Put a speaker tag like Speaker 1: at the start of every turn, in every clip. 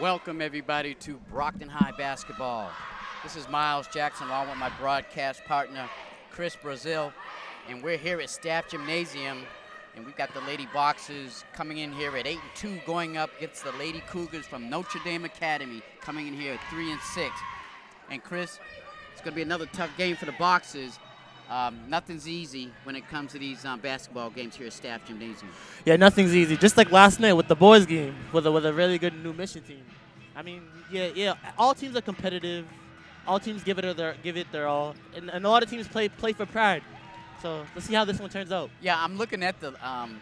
Speaker 1: Welcome, everybody, to Brockton High Basketball. This is Miles Jackson, along with my broadcast partner, Chris Brazil, and we're here at Staff Gymnasium, and we've got the Lady Boxers coming in here at 8 and 2, going up against the Lady Cougars from Notre Dame Academy, coming in here at 3 and 6. And Chris, it's going to be another tough game for the Boxers. Um, nothing's easy when it comes to these um, basketball games here at Staff Gymnasium.
Speaker 2: Yeah, nothing's easy. Just like last night with the boys game, with a, with a really good new mission team. I mean, yeah, yeah. All teams are competitive. All teams give it their give it their all, and, and a lot of teams play play for pride. So let's see how this one turns out.
Speaker 1: Yeah, I'm looking at the um,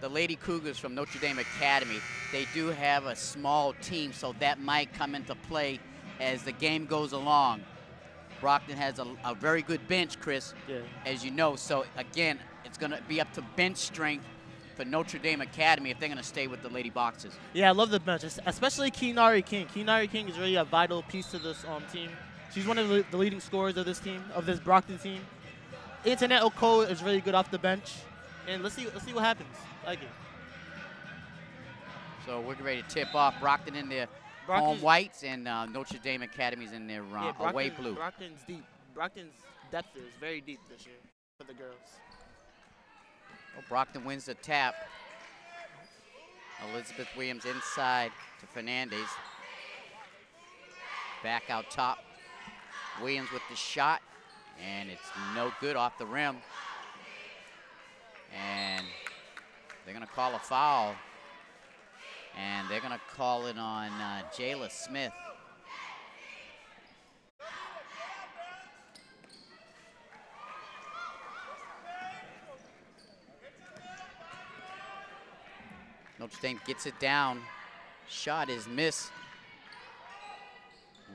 Speaker 1: the Lady Cougars from Notre Dame Academy. They do have a small team, so that might come into play as the game goes along. Brockton has a, a very good bench, Chris,
Speaker 2: Yeah.
Speaker 1: as you know. So again, it's going to be up to bench strength for Notre Dame Academy if they're going to stay with the Lady Boxers.
Speaker 2: Yeah, I love the bench, especially Kinari King. Kinari King is really a vital piece to this um, team. She's one of the, the leading scorers of this team, of this Brockton team. Antoinette Oko is really good off the bench, and let's see let's see what happens. I like it.
Speaker 1: So we're ready to tip off Brockton in their home whites and uh, Notre Dame Academy's in their uh,
Speaker 2: Yeah,
Speaker 1: away blue.
Speaker 2: Brockton's deep. Brockton's depth is very deep this year for the girls.
Speaker 1: Well, Brockton wins the tap. Elizabeth Williams inside to Fernandez. Back out top. Williams with the shot, and it's no good off the rim. And they're going to call a foul. And they're going to call it on uh, Jayla Smith. Notre Dame gets it down. Shot is missed.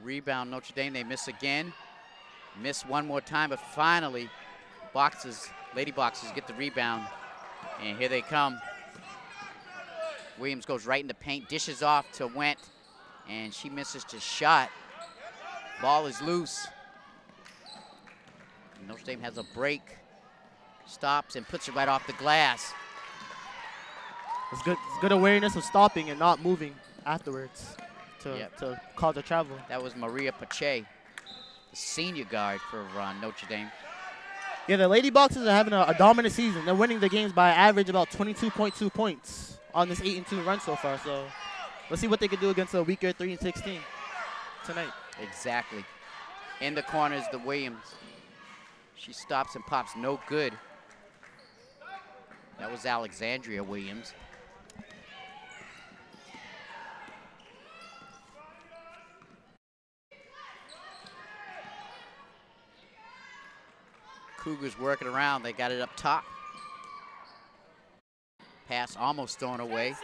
Speaker 1: Rebound Notre Dame, they miss again. Miss one more time, but finally, boxes, Lady Boxers get the rebound. And here they come. Williams goes right into paint, dishes off to Went, and she misses the shot. Ball is loose. Notre Dame has a break, stops and puts it right off the glass.
Speaker 2: It's good. It's good awareness of stopping and not moving afterwards to
Speaker 1: Yep.
Speaker 2: to cause the travel.
Speaker 1: That was Maria Pache, the senior guard for uh, Notre Dame.
Speaker 2: Yeah, the Lady Boxers are having a, a dominant season. They're winning the games by average about 22.2 points on this 8 and 2 run so far. So let's see what they can do against a weaker 3 and 16 tonight.
Speaker 1: Exactly. In the corner is the Williams. She stops and pops no good. That was Alexandria Williams. Cougars working around. They got it up top. Pass almost thrown away.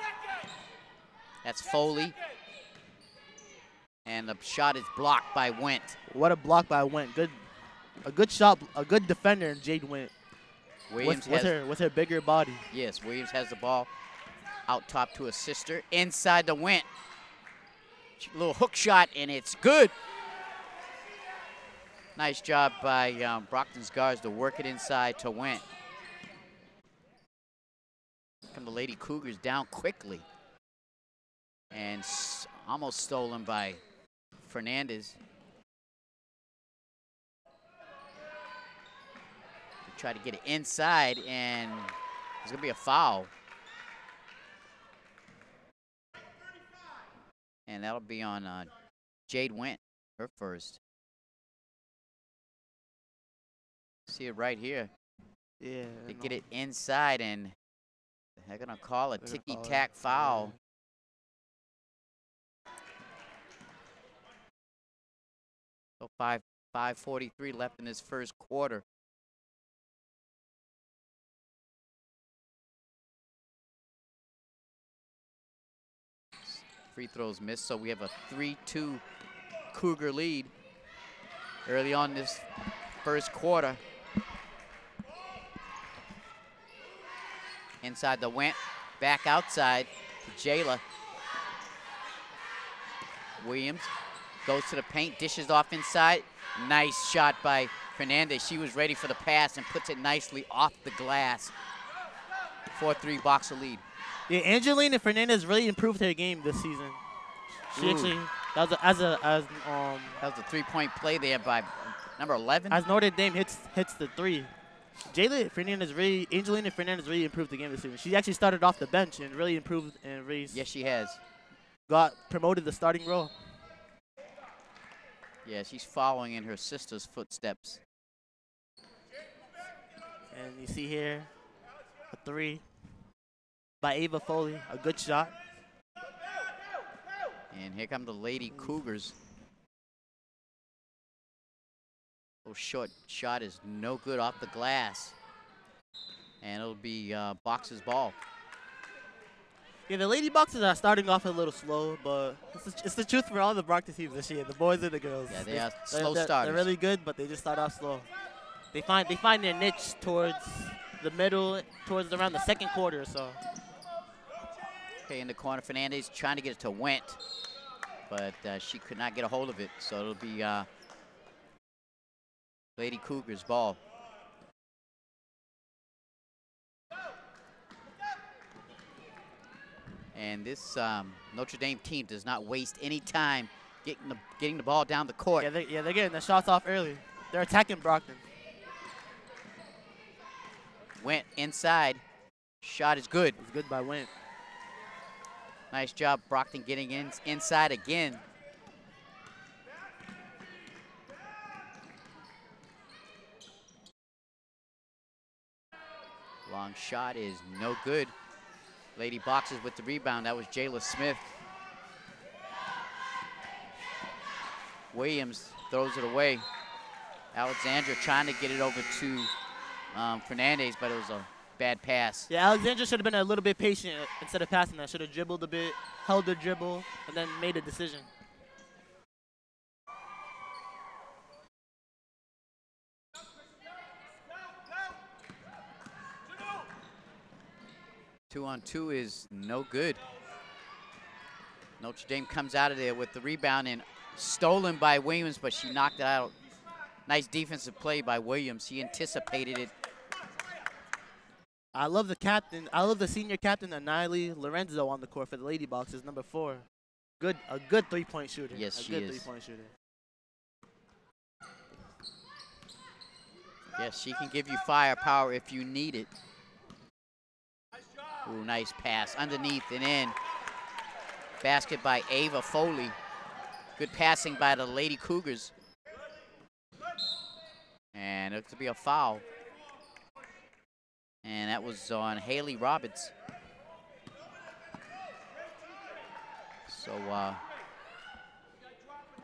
Speaker 1: That's Foley. And the shot is blocked by Went.
Speaker 2: What a block by Went. Good, a good shot, a good defender in Jade Went
Speaker 1: Williams
Speaker 2: with, with her with her bigger body.
Speaker 1: Yes, Williams has the ball out top to a sister. Inside the Went. Little hook shot, and it's good. Nice job by um, Brockton's guards to work it inside to Went. Come the Lady Cougars down quickly. And s- almost stolen by Fernandez. To try to get it inside, and there's going to be a foul. And that'll be on uh, Jade Went, her first. See it right here.
Speaker 2: Yeah.
Speaker 1: They get it inside, and they're going to call a ticky-tack foul. So oh, five five forty three left in this first quarter. Free throws missed, so we have a 3-2 Cougar lead early on this first quarter. Inside the went, back outside to Jayla. Williams goes to the paint, dishes off inside. Nice shot by Fernandez. She was ready for the pass and puts it nicely off the glass. 4-3 boxer lead.
Speaker 2: Yeah, Angelina Fernandez really improved her game this season. She
Speaker 1: Ooh.
Speaker 2: actually that was a, as a as um
Speaker 1: That was a three-point play there by number 11.
Speaker 2: as Notre Dame hits hits the three. Jayla Fernandez really Angelina Fernandez really improved the game this season. She actually started off the bench and really improved and really
Speaker 1: Yes, she has.
Speaker 2: got promoted the starting role.
Speaker 1: Yeah, she's following in her sister's footsteps.
Speaker 2: And you see here a three by Ava Foley, a good shot.
Speaker 1: And here come the Lady Cougars. Little short shot is no good off the glass. And it'll be uh, Box's ball.
Speaker 2: Yeah, the lady boxers are starting off a little slow, but it's the, it's the truth for all the Brockton teams this year, the boys and the girls.
Speaker 1: Yeah, they
Speaker 2: They-
Speaker 1: are
Speaker 2: they're-
Speaker 1: slow
Speaker 2: they're,
Speaker 1: starters.
Speaker 2: They're really good, but they just start off slow. They find they find their niche towards the middle, towards around the second quarter or so.
Speaker 1: Okay, in the corner, Fernandez trying to get it to Went, but uh, she could not get a hold of it. So it'll be uh, Lady Cougars ball. And this um, Notre Dame team does not waste any time getting the getting the ball down the court.
Speaker 2: Yeah, they, yeah, they're getting the shots off early. They're attacking Brockton.
Speaker 1: Went inside. Shot is good.
Speaker 2: It's good by Went.
Speaker 1: Nice job, Brockton getting in inside again. Long shot is no good. Lady boxes with the rebound. That was Jayla Smith. Williams throws it away. Alexandra trying to get it over to um, Fernandez, but it was a bad pass.
Speaker 2: Yeah, Alexandra should have been a little bit patient instead of passing that. Should have dribbled a bit, held the dribble, and then made a decision.
Speaker 1: Two on two is no good. Notre Dame comes out of there with the rebound and stolen by Williams, but she knocked it out. Nice defensive play by Williams. He anticipated it.
Speaker 2: I love the captain. I love the senior captain, Aniley Lorenzo, on the court for the Lady Boxers, number four. Good, a good three-point shooter.
Speaker 1: Yes,
Speaker 2: a
Speaker 1: she
Speaker 2: good
Speaker 1: is.
Speaker 2: three-point shooter.
Speaker 1: Yes, she can give you firepower if you need it. Ooh, nice pass underneath and in. Basket by Ava Foley. Good passing by the Lady Cougars. And it looks to be a foul. And that was on Haley Roberts. So, uh,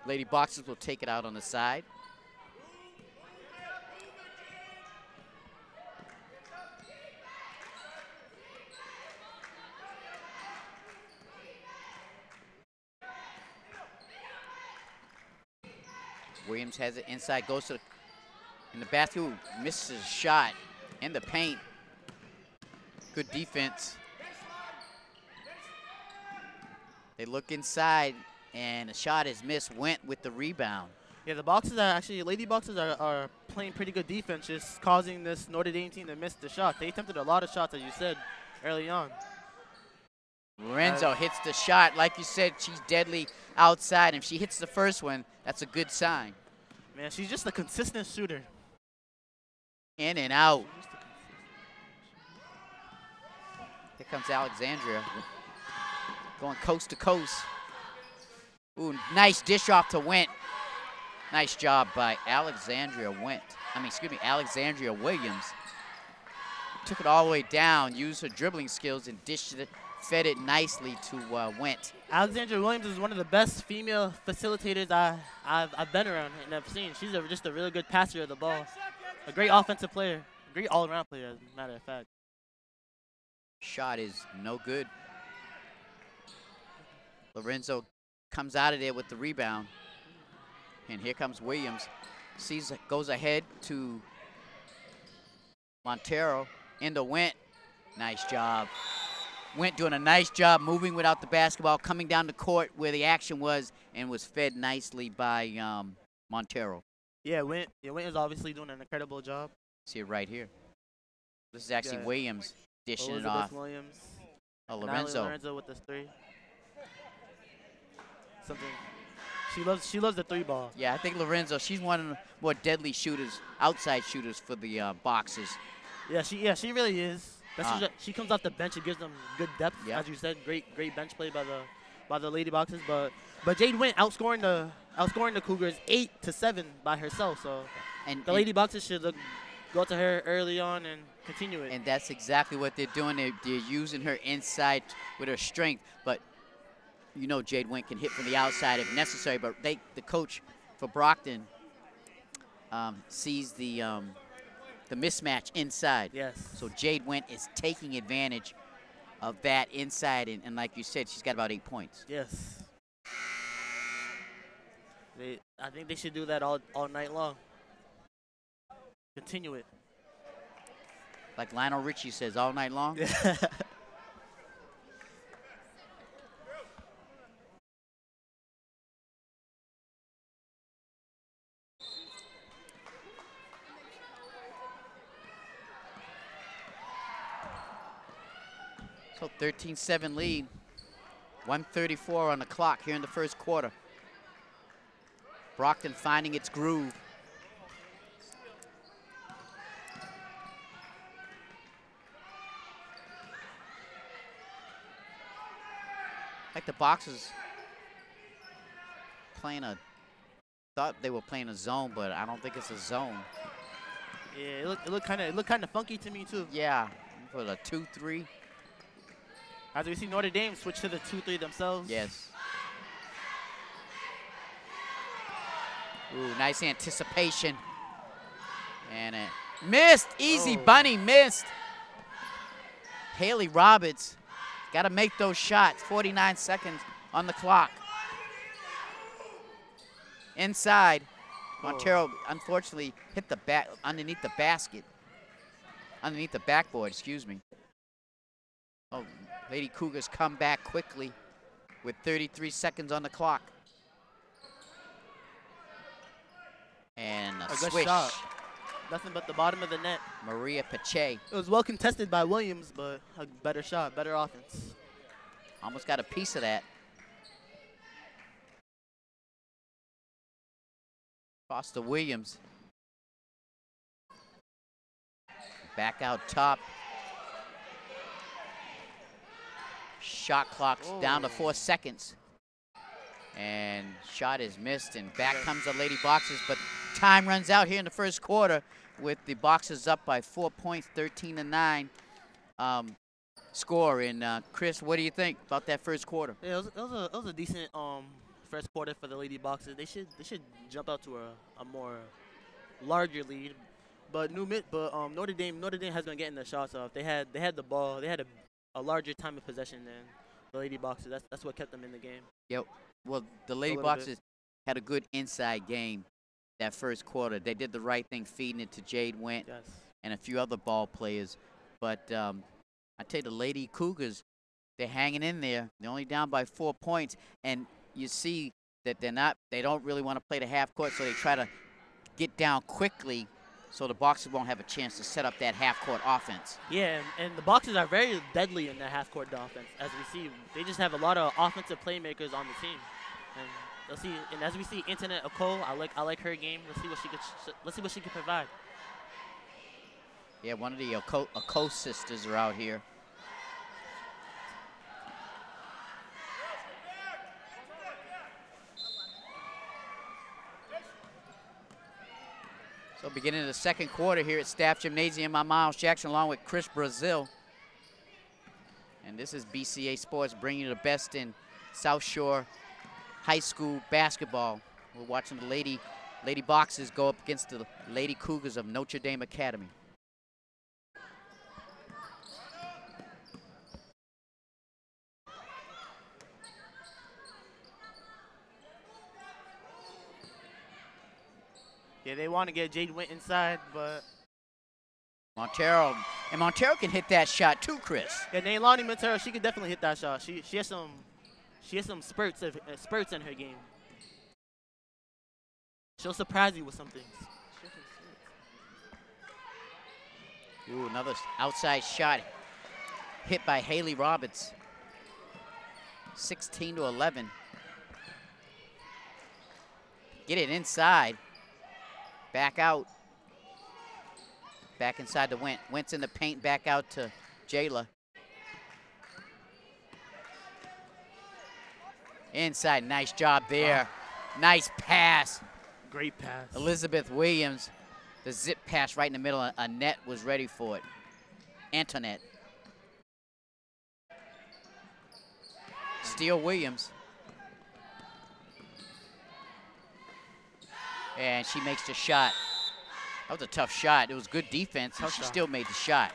Speaker 1: Lady Boxers will take it out on the side. Williams has it inside, goes to the, in the basket, misses a shot in the paint. Good defense. They look inside, and the shot is missed. Went with the rebound.
Speaker 2: Yeah, the boxes are actually Lady Boxers are, are playing pretty good defense, just causing this Notre Dame team to miss the shot. They attempted a lot of shots, as you said early on.
Speaker 1: Lorenzo hits the shot. Like you said, she's deadly outside. If she hits the first one, that's a good sign.
Speaker 2: Man, she's just a consistent shooter.
Speaker 1: In and out.
Speaker 2: Just a consistent-
Speaker 1: Here comes Alexandria. Going coast to coast. Ooh, nice dish off to Went. Nice job by Alexandria Went. I mean, excuse me, Alexandria Williams. Took it all the way down, used her dribbling skills and dished it, fed it nicely to uh, Went.
Speaker 2: Alexandra Williams is one of the best female facilitators I, I've, I've been around and I've seen. She's a, just a really good passer of the ball. A great offensive player. A great all-around player, as a matter of fact.
Speaker 1: Shot is no good. Lorenzo comes out of there with the rebound. And here comes Williams. Sees goes ahead to Montero into Went. Nice job. Went doing a nice job moving without the basketball, coming down the court where the action was, and was fed nicely by um, Montero.
Speaker 2: Yeah, Wint, yeah, Wint is obviously doing an incredible job.
Speaker 1: See it right here. This is actually
Speaker 2: Yeah.
Speaker 1: Williams dishing it
Speaker 2: Elizabeth
Speaker 1: off.
Speaker 2: Williams.
Speaker 1: Oh, Lorenzo.
Speaker 2: Lorenzo with the three. something. She loves she loves the three ball.
Speaker 1: Yeah, I think Lorenzo, she's one of the more deadly shooters, outside shooters for the uh, boxes.
Speaker 2: Yeah, she yeah she really is. That's
Speaker 1: Uh,
Speaker 2: just- she comes off the bench and gives them good depth,
Speaker 1: Yeah.
Speaker 2: as you said. Great great bench play by the by the Lady Boxes, but but Jade went outscoring the outscoring the Cougars eight to seven by herself. So
Speaker 1: And,
Speaker 2: the
Speaker 1: and-
Speaker 2: Lady Boxes should look, go to her early on and continue it.
Speaker 1: And that's exactly what they're doing. They're, they're using her inside with her strength. But you know Jade Wint can hit from the outside if necessary. But they, the coach for Brockton um, sees the um, the mismatch inside.
Speaker 2: yes.
Speaker 1: So Jade Went is taking advantage of that inside. And, and like you said, she's got about eight points.
Speaker 2: Yes. They, I think they should do that all, all night long. Continue it.
Speaker 1: Like Lionel Richie says, all night long. 13-7 lead. 134 on the clock here in the first quarter. Brockton finding its groove. Like the boxes playing a thought they were playing a zone, but I don't think it's a zone.
Speaker 2: yeah, it looked it look kind of it looked kind of funky to me too.
Speaker 1: Yeah, for a two three.
Speaker 2: As we see Notre Dame switch to the two three themselves.
Speaker 1: Yes. Ooh, nice anticipation. And it missed. Easy
Speaker 2: Oh.
Speaker 1: bunny missed. Haley Roberts got to make those shots. 49 seconds on the clock. Inside. Oh. Montero unfortunately hit the back underneath the basket. Underneath the backboard, excuse me. Oh, Lady Cougars come back quickly with 33 seconds on the clock. And a,
Speaker 2: A good
Speaker 1: swish.
Speaker 2: shot. Nothing but the bottom of the net.
Speaker 1: Maria Pache
Speaker 2: It was well contested by Williams, but a better shot, better offense.
Speaker 1: almost got a piece of that. Foster Williams. Back out top. Shot clock's down to
Speaker 2: Oh.
Speaker 1: four seconds. And shot is missed, and back comes the Lady Boxers. But time runs out here in the first quarter with the Boxers up by four points, 13 to 9 um, score. And uh, Chris, what do you think about that first quarter?
Speaker 2: Yeah, it was, it was a it was a decent um first quarter for the Lady Boxers. They should they should jump out to a, a more larger lead. But New Mid, but um Notre Dame Notre Dame has been getting the shots off. They had they had the ball. They had a, a larger time of possession than the Lady Boxers. That's that's what kept them in the game. Yep.
Speaker 1: Well, the Lady
Speaker 2: little bit.
Speaker 1: Boxers had a good inside game that first quarter. They did the right thing, feeding it to Jade Went
Speaker 2: Yes.
Speaker 1: and a few other ball players. But um, I tell you, the Lady Cougars, they're hanging in there. They're only down by four points, and you see that they're not. They don't really want to play the half court, so they try to get down quickly, so the Boxers won't have a chance to set up that half court offense.
Speaker 2: Yeah, and, and the Boxers are very deadly in their half court offense. As we see, they just have a lot of offensive playmakers on the team. And let's see, and as we see, Antoinette Okole, I like I like her game. Let's see what she could. Let's see what she can provide.
Speaker 1: Yeah, one of the Oco- Oco sisters are out here. So beginning of the second quarter here at Staff Gymnasium, I'm Miles Jackson along with Chris Brazil. And this is BCA Sports bringing you the best in South Shore high school basketball. We're watching the Lady, Lady Boxers go up against the Lady Cougars of Notre Dame Academy.
Speaker 2: Yeah, they want to get Jade Wint inside, but
Speaker 1: Montero, and Montero can hit that shot too, Chris.
Speaker 2: yeah, Nailani Montero, she can definitely hit that shot. She she has some she has some spurts of uh, spurts in her game. She'll surprise you with some things.
Speaker 1: Ooh, another outside shot hit by Haley Roberts. 16 to 11. get it inside. Back out. Back inside to Went. Went's in the paint, back out to Jayla. Inside, nice job there. Nice pass.
Speaker 2: Great pass.
Speaker 1: Elizabeth Williams, the zip pass right in the middle. Annette was ready for it. Antoinette. Steele Williams. And she makes the shot. That was a tough shot. It was good defense, and
Speaker 2: Tough
Speaker 1: she
Speaker 2: shot.
Speaker 1: still made the shot.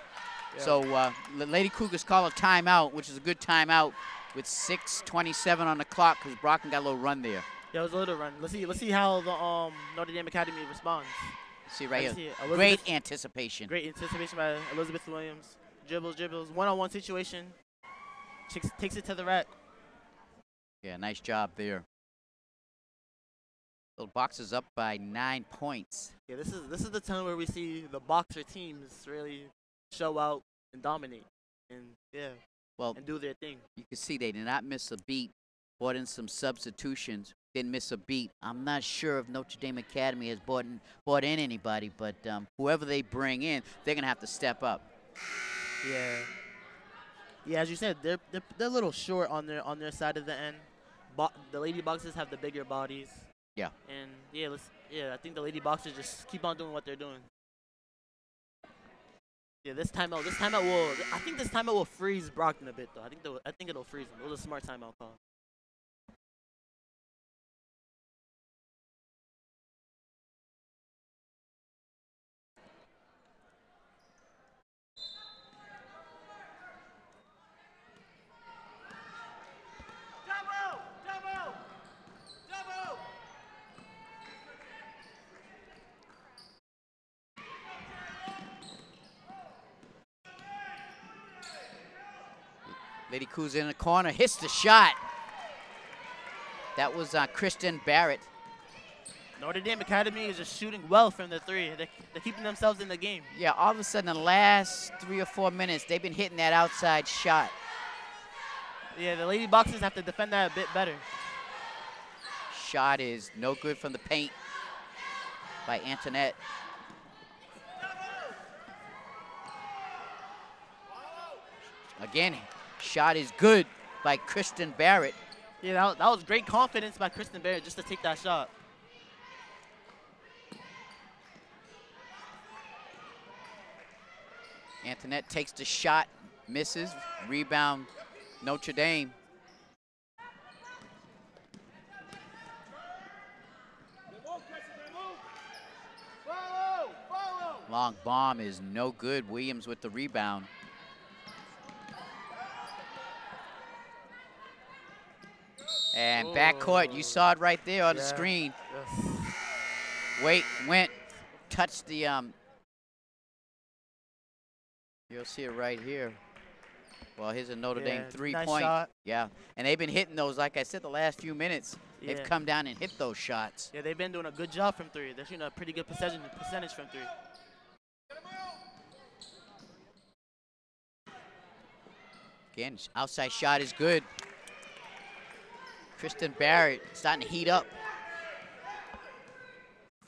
Speaker 2: Yeah.
Speaker 1: So uh, Lady Cougars call a timeout, which is a good timeout with 6:27 on the clock because Brockton got a little run there.
Speaker 2: Yeah, it was a little run. Let's see. Let's see how the um Notre Dame Academy responds.
Speaker 1: See right
Speaker 2: Let's
Speaker 1: here.
Speaker 2: see.
Speaker 1: Great anticipation.
Speaker 2: Great anticipation by Elizabeth Williams. Dribbles, dribbles, one-on-one situation. Takes, takes it to the rack.
Speaker 1: Yeah, nice job there. Little boxes up by nine points.
Speaker 2: Yeah, this is this is the time where we see the boxer teams really show out and dominate, and yeah,
Speaker 1: Well,
Speaker 2: and do their thing.
Speaker 1: you can see they did not miss a beat. Brought in some substitutions. Didn't miss a beat. I'm not sure if Notre Dame Academy has brought in, brought in anybody, but um, whoever they bring in, they're gonna have to step up.
Speaker 2: Yeah. Yeah, as you said, they're they're, they're a little short on their on their side of the end. Bo- the lady boxers have the bigger bodies.
Speaker 1: Yeah.
Speaker 2: And yeah, let's yeah, I think the lady boxers just keep on doing what they're doing. Yeah, this timeout, this timeout will. I think this timeout will freeze Brockton a bit though. I think they'll- I think it'll freeze them. It was a smart timeout call.
Speaker 1: Coos in the corner, hits the shot. That was uh, Kristen Barrett.
Speaker 2: Notre Dame Academy is just shooting well from the three. They're, they're keeping themselves in the game.
Speaker 1: Yeah, all of a sudden, the last three or four minutes, they've been hitting that outside shot.
Speaker 2: Yeah, the lady boxers have to defend that a bit better.
Speaker 1: Shot is no good from the paint by Antoinette. Again, shot is good by Kristen Barrett.
Speaker 2: Yeah, that, that was great confidence by Kristen Barrett just to take that shot.
Speaker 1: Antoinette takes the shot, misses, rebound Notre Dame. Long bomb is no good. Williams with the rebound. And backcourt, you saw it right there on the screen. Wait, went, touched the um. You'll see it right here. Well, here's a Notre Dame three
Speaker 2: nice
Speaker 1: point.
Speaker 2: shot.
Speaker 1: Yeah, and they've been hitting those. Like I said, the last few minutes,
Speaker 2: Yeah.
Speaker 1: they've come down and hit those shots.
Speaker 2: Yeah, they've been doing a good job from three. They're shooting a pretty good percentage percentage from three.
Speaker 1: Again, outside shot is good. Kristen Barrett starting to heat up.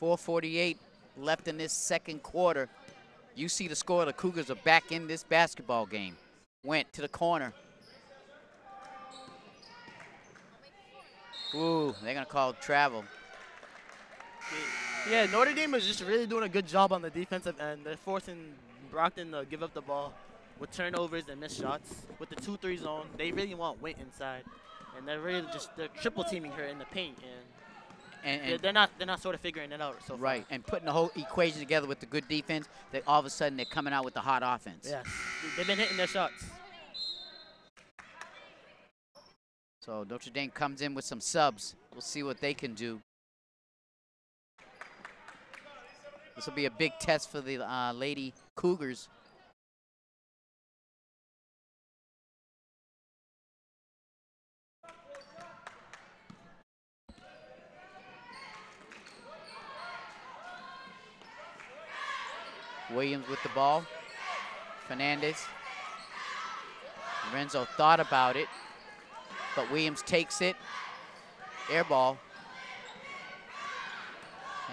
Speaker 1: 4:48 left in this second quarter. You see the score. The Cougars are back in this basketball game. Went to the corner. Ooh, they're gonna call travel.
Speaker 2: Yeah, Notre Dame is just really doing a good job on the defensive end. They're forcing Brockton to give up the ball with turnovers and missed shots. With the 2-3 zone, they really want Wint inside. And they're really just they're triple teaming her in the paint and,
Speaker 1: And,
Speaker 2: they're,
Speaker 1: and
Speaker 2: they're not they're not sort of figuring it out so far.
Speaker 1: right, and putting the whole equation together with the good defense, that all of a sudden they're coming out with the hot offense.
Speaker 2: Yes. They've been hitting their shots.
Speaker 1: So Notre Dame comes in with some subs. We'll see what they can do. This will be a big test for the uh, Lady Cougars. Williams with the ball. Fernandez. Lorenzo thought about it, but Williams takes it. Air ball.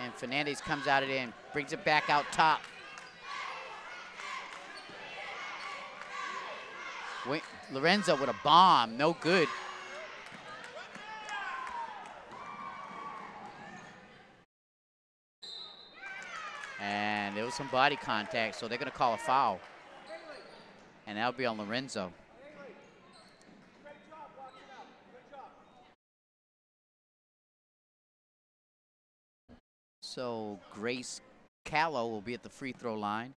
Speaker 1: And Fernandez comes out of there and brings it back out top. Wait, Lorenzo with a bomb, no good. And there was some body contact, so they're gonna call a foul. And that'll be on Lorenzo. So Grace Callow will be at the free throw line.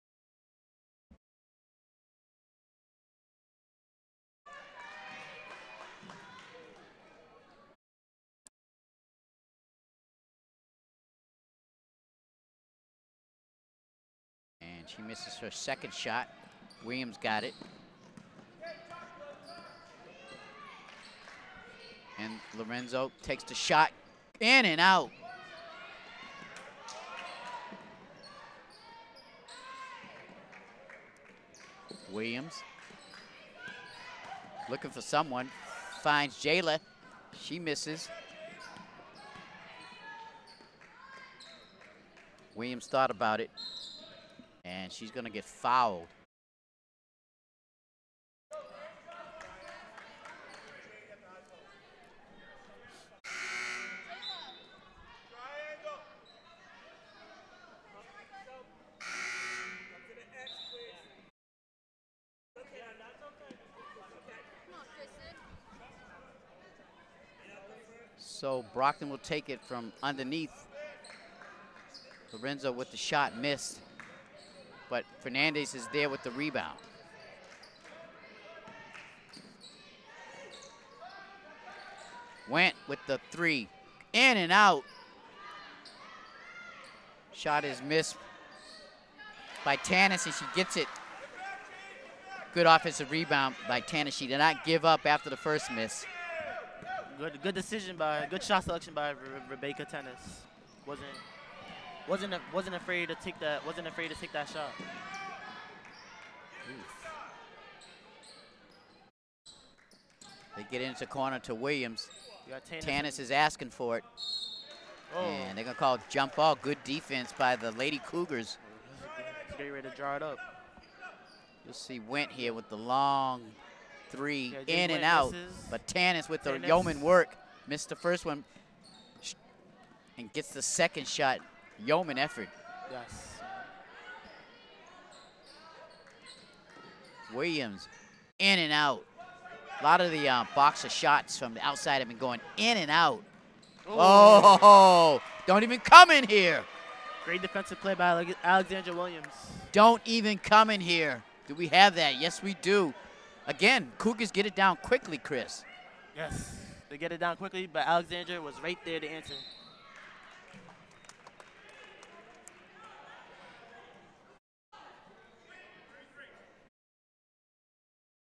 Speaker 1: She misses her second shot. Williams got it. And Lorenzo takes the shot in and out. Williams looking for someone, finds Jayla. She misses. Williams thought about it, and she's going to get fouled. So Brockton will take it from underneath. Lorenzo with the shot missed, Fernandez is there with the rebound. Went with the three, in and out. Shot is missed by Tanis, and she gets it. Good offensive rebound by Tanis. She did not give up after the first miss.
Speaker 2: Good, good decision by, good shot selection by Re Rebecca Tanis. Wasn't, wasn't, wasn't afraid to take that, wasn't afraid to take that shot.
Speaker 1: They get into corner to Williams.
Speaker 2: You got Tanis.
Speaker 1: Tanis is asking for it.
Speaker 2: Oh,
Speaker 1: And they're going to call it jump ball. Good defense by the Lady Cougars.
Speaker 2: she's getting ready to draw it up.
Speaker 1: You'll see Went here with the long three
Speaker 2: Yeah,
Speaker 1: in and out.
Speaker 2: misses.
Speaker 1: But Tanis with the
Speaker 2: Tanis.
Speaker 1: yeoman work. Missed the first one and gets the second shot. Yeoman effort.
Speaker 2: Yes.
Speaker 1: Williams in and out. A lot of the uh, boxer shots from the outside have been going in and out. Oh, don't even come in here.
Speaker 2: Great defensive play by Ale- Alexandra Williams.
Speaker 1: Don't even come in here. Do we have that? Yes, we do. Again, Cougars get it down quickly, Chris.
Speaker 2: Yes. They get it down quickly, but Alexandra was right there to answer.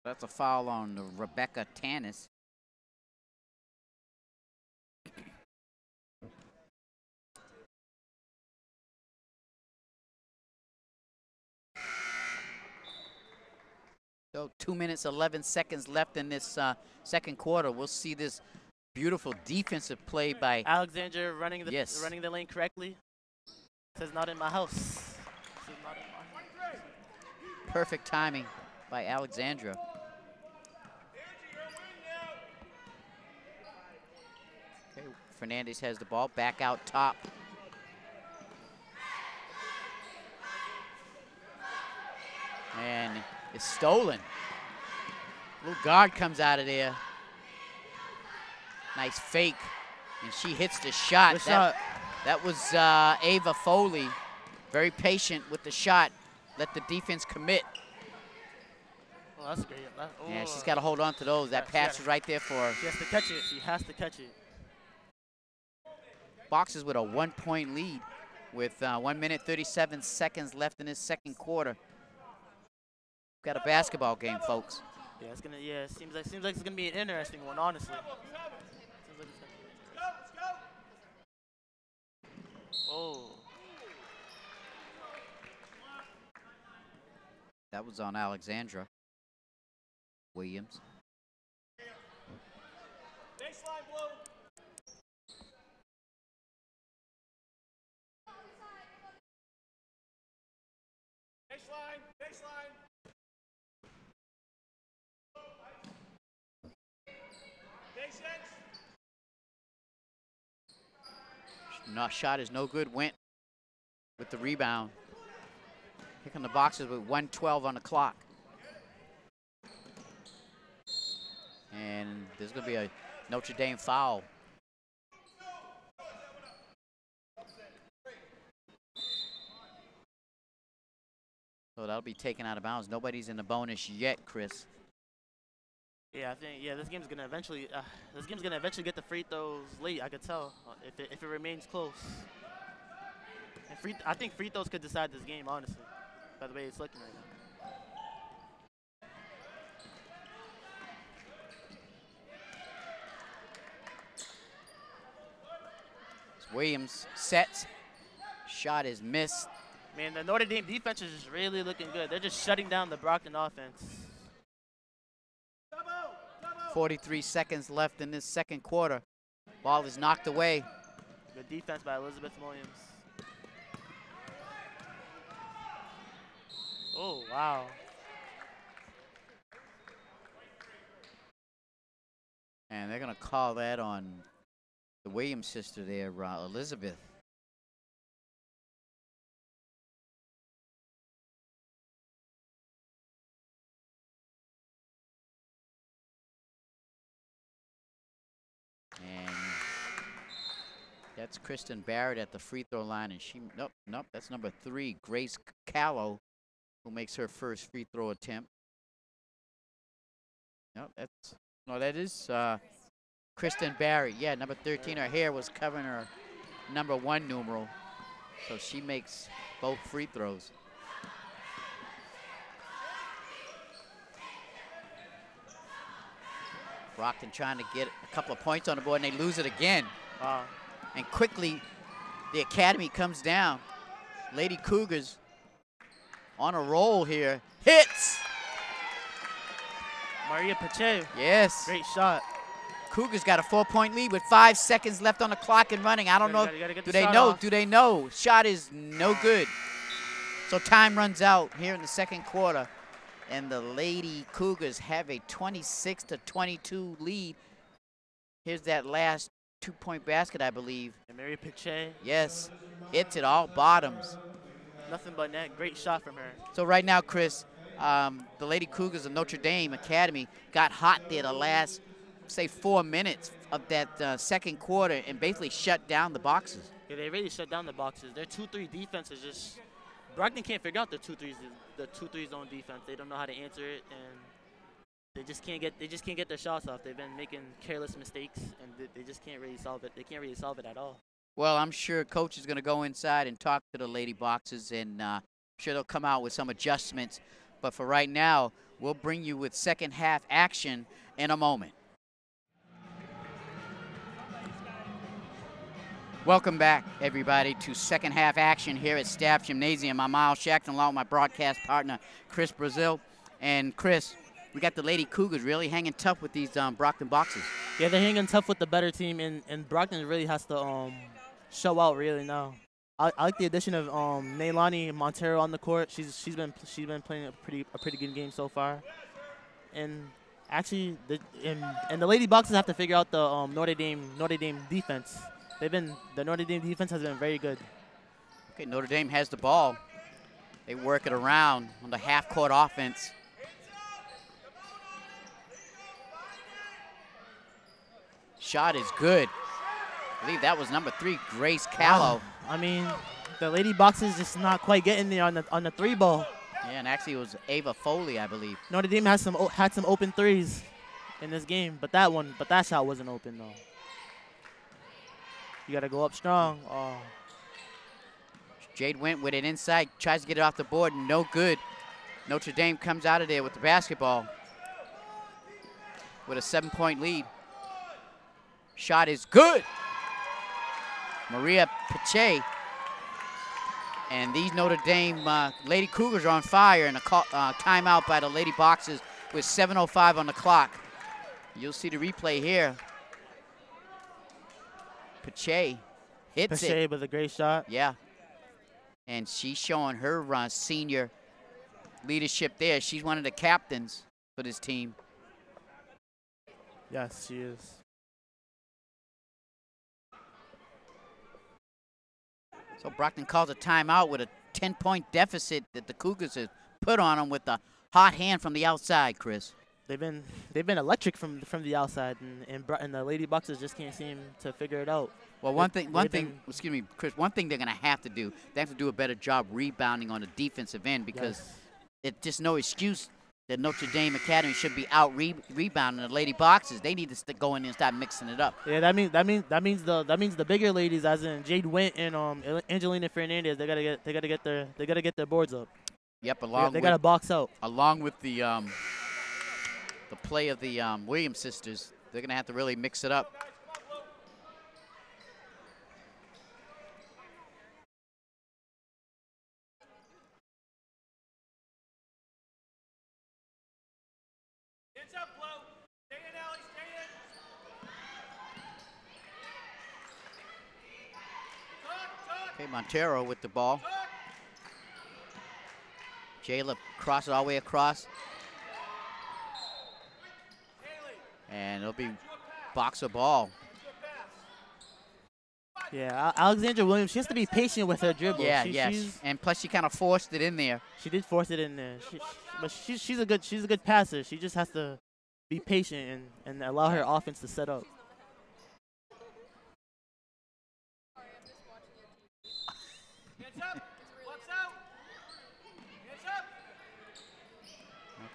Speaker 1: That's a foul on Rebecca Tanis. So two minutes, 11 seconds left in this uh, second quarter. We'll see this beautiful defensive play by
Speaker 2: Alexandra running the
Speaker 1: Yes.
Speaker 2: running the lane correctly. Says not in my house. Says not in my house.
Speaker 1: perfect timing by Alexandra. Fernandez has the ball back out top. And it's stolen. Little guard comes out of there. Nice fake. And she hits the shot.
Speaker 2: Good
Speaker 1: That-
Speaker 2: shot.
Speaker 1: that was uh, Ava Foley, very patient with the shot. Let the defense commit.
Speaker 2: Oh, that's great. That, oh.
Speaker 1: Yeah, she's got to hold on to those. That
Speaker 2: Yeah,
Speaker 1: pass right there for her.
Speaker 2: She has to catch it. She has to catch it.
Speaker 1: Boxers with a one-point lead with uh, one minute 37 seconds left in this second quarter. We got a basketball game, folks.
Speaker 2: Yeah, it's gonna. Yeah, it seems like seems like it's gonna be an interesting one, honestly. Seems like it's gonna be- Oh,
Speaker 1: That was on Alexandra Williams. No, shot is no good. Went with the rebound. Come the boxes with 112 on the clock. And there's going to be a Notre Dame foul. So that'll be taken out of bounds. Nobody's in the bonus yet, Chris.
Speaker 2: Yeah, I think yeah, this game's gonna eventually uh, this game's gonna eventually get the free throws late. I could tell uh, if it, if it remains close. And free, I think free throws could decide this game, honestly. By the way it's looking right now.
Speaker 1: Williams sets. Shot is missed.
Speaker 2: Man, the Notre Dame defense is just really looking good. They're just shutting down the Brockton offense.
Speaker 1: 43 seconds left in this second quarter. Ball is knocked away.
Speaker 2: Good defense by Elizabeth Williams. Oh, wow.
Speaker 1: And they're going to call that on the Williams sister there, uh, Elizabeth. That's Kristen Barrett at the free throw line. And she, nope, nope, that's number three, Grace Callow, who makes her first free throw attempt. Nope, that's, no, that is uh, Kristen Barrett. Yeah, number 13. Her hair was covering her number one numeral. So she makes both free throws. Brockton trying to get a couple of points on the board, and they lose it again.
Speaker 2: Wow.
Speaker 1: And quickly, the academy comes down. Lady Cougars on a roll here. Hits!
Speaker 2: Maria Pacheco.
Speaker 1: Yes.
Speaker 2: Great shot.
Speaker 1: Cougars got a four-point lead with five seconds left on the clock and running. I don't
Speaker 2: Gotta-
Speaker 1: know.
Speaker 2: gotta- gotta
Speaker 1: do
Speaker 2: the
Speaker 1: they know?
Speaker 2: off.
Speaker 1: Do they know? Shot is no good. So time runs out here in the second quarter, and the Lady Cougars have a 26 to 22 lead. Here's that last two-point basket, I believe.
Speaker 2: And Maria Pache.
Speaker 1: Yes, hits it all bottoms.
Speaker 2: Nothing but net. Great shot from her.
Speaker 1: So right now, Chris, um, the Lady Cougars of Notre Dame Academy got hot there the last, say, four minutes of that uh, second quarter and basically shut down the boxes.
Speaker 2: Yeah, they really shut down the boxes. Their two-three defense is just. Brockton can't figure out the two-threes, the two-three zone defense. They don't know how to answer it, and they just can't get they just can't get their shots off. They've been making careless mistakes, and they, they just can't really solve it. They can't really solve it at all.
Speaker 1: Well, I'm sure coach is going to go inside and talk to the Lady Boxers, and uh, I'm sure they'll come out with some adjustments. But for right now, we'll bring you with second half action in a moment. Welcome back, everybody, to second half action here at Staff Gymnasium. I'm Miles Jackson, along with my broadcast partner, Chris Brazil. And Chris, we got the Lady Cougars really hanging tough with these um, Brockton boxes.
Speaker 2: Yeah, they're hanging tough with the better team, and, and Brockton really has to um, show out really now. I, I like the addition of um, Nailani Montero on the court. She's she's been she's been playing a pretty a pretty good game so far, and actually the and, and the Lady Boxers have to figure out the um, Notre Dame Notre Dame defense. They've been the Notre Dame defense has been very good.
Speaker 1: Okay, Notre Dame has the ball. They work it around on the half-court offense. Shot is good. I believe that was number three, Grace Callow.
Speaker 2: I mean, the Lady Boxers just not quite getting there on the on the three ball.
Speaker 1: Yeah, and actually it was Ava Foley, I believe.
Speaker 2: Notre Dame has some had some open threes in this game, but that one, but that shot wasn't open though. You gotta go up strong. Oh,
Speaker 1: Jade went with it inside, tries to get it off the board, no good. Notre Dame comes out of there with the basketball with a seven-point lead. Shot is good. Maria Pache. And these Notre Dame uh, Lady Cougars are on fire and a call, uh, timeout by the Lady Boxers with 7.05 on the clock. You'll see the replay here. Pache hits it.
Speaker 2: Pache with a great shot.
Speaker 1: Yeah. And she's showing her uh, senior leadership there. She's one of the captains for this team.
Speaker 2: Yes, she is.
Speaker 1: So Brockton calls a timeout with a 10-point deficit that the Cougars have put on them with a hot hand from the outside, Chris.
Speaker 2: They've been they've been electric from from the outside, and and, and the Lady Boxers just can't seem to figure it out.
Speaker 1: Well, one thing, one thing, excuse me, Chris. One thing they're gonna have to do, they have to do a better job rebounding on the defensive end because
Speaker 2: Yes.
Speaker 1: it's just no excuse that Notre Dame Academy should be out re- rebounding the Lady boxes. They need to go in and start mixing it up.
Speaker 2: Yeah, that means that means that means the that means the bigger ladies, as in Jade Wint and um Angelina Fernandez, they gotta get they gotta get their they gotta get their boards up.
Speaker 1: Yep,
Speaker 2: They,
Speaker 1: along
Speaker 2: they
Speaker 1: with
Speaker 2: gotta box out.
Speaker 1: along with the um, the play of the um, Williams sisters, they're gonna have to really mix it up.
Speaker 3: Hands up, Flo. Stay in, Allie. Stay in. Talk, talk,
Speaker 1: Okay, Montero with the ball. Jayla crosses all the way across, and it'll be boxer ball.
Speaker 3: a pass.
Speaker 2: Yeah, Alexandra Williams, she has to be patient with her dribble.
Speaker 1: Yeah,
Speaker 2: she,
Speaker 1: yes. And plus, she kind of forced it in there.
Speaker 2: She did force it in there. She, but she's she's a good she's a good passer. She just has to be patient and, and allow her offense to set up.
Speaker 3: Hands up. Left out. Hands up.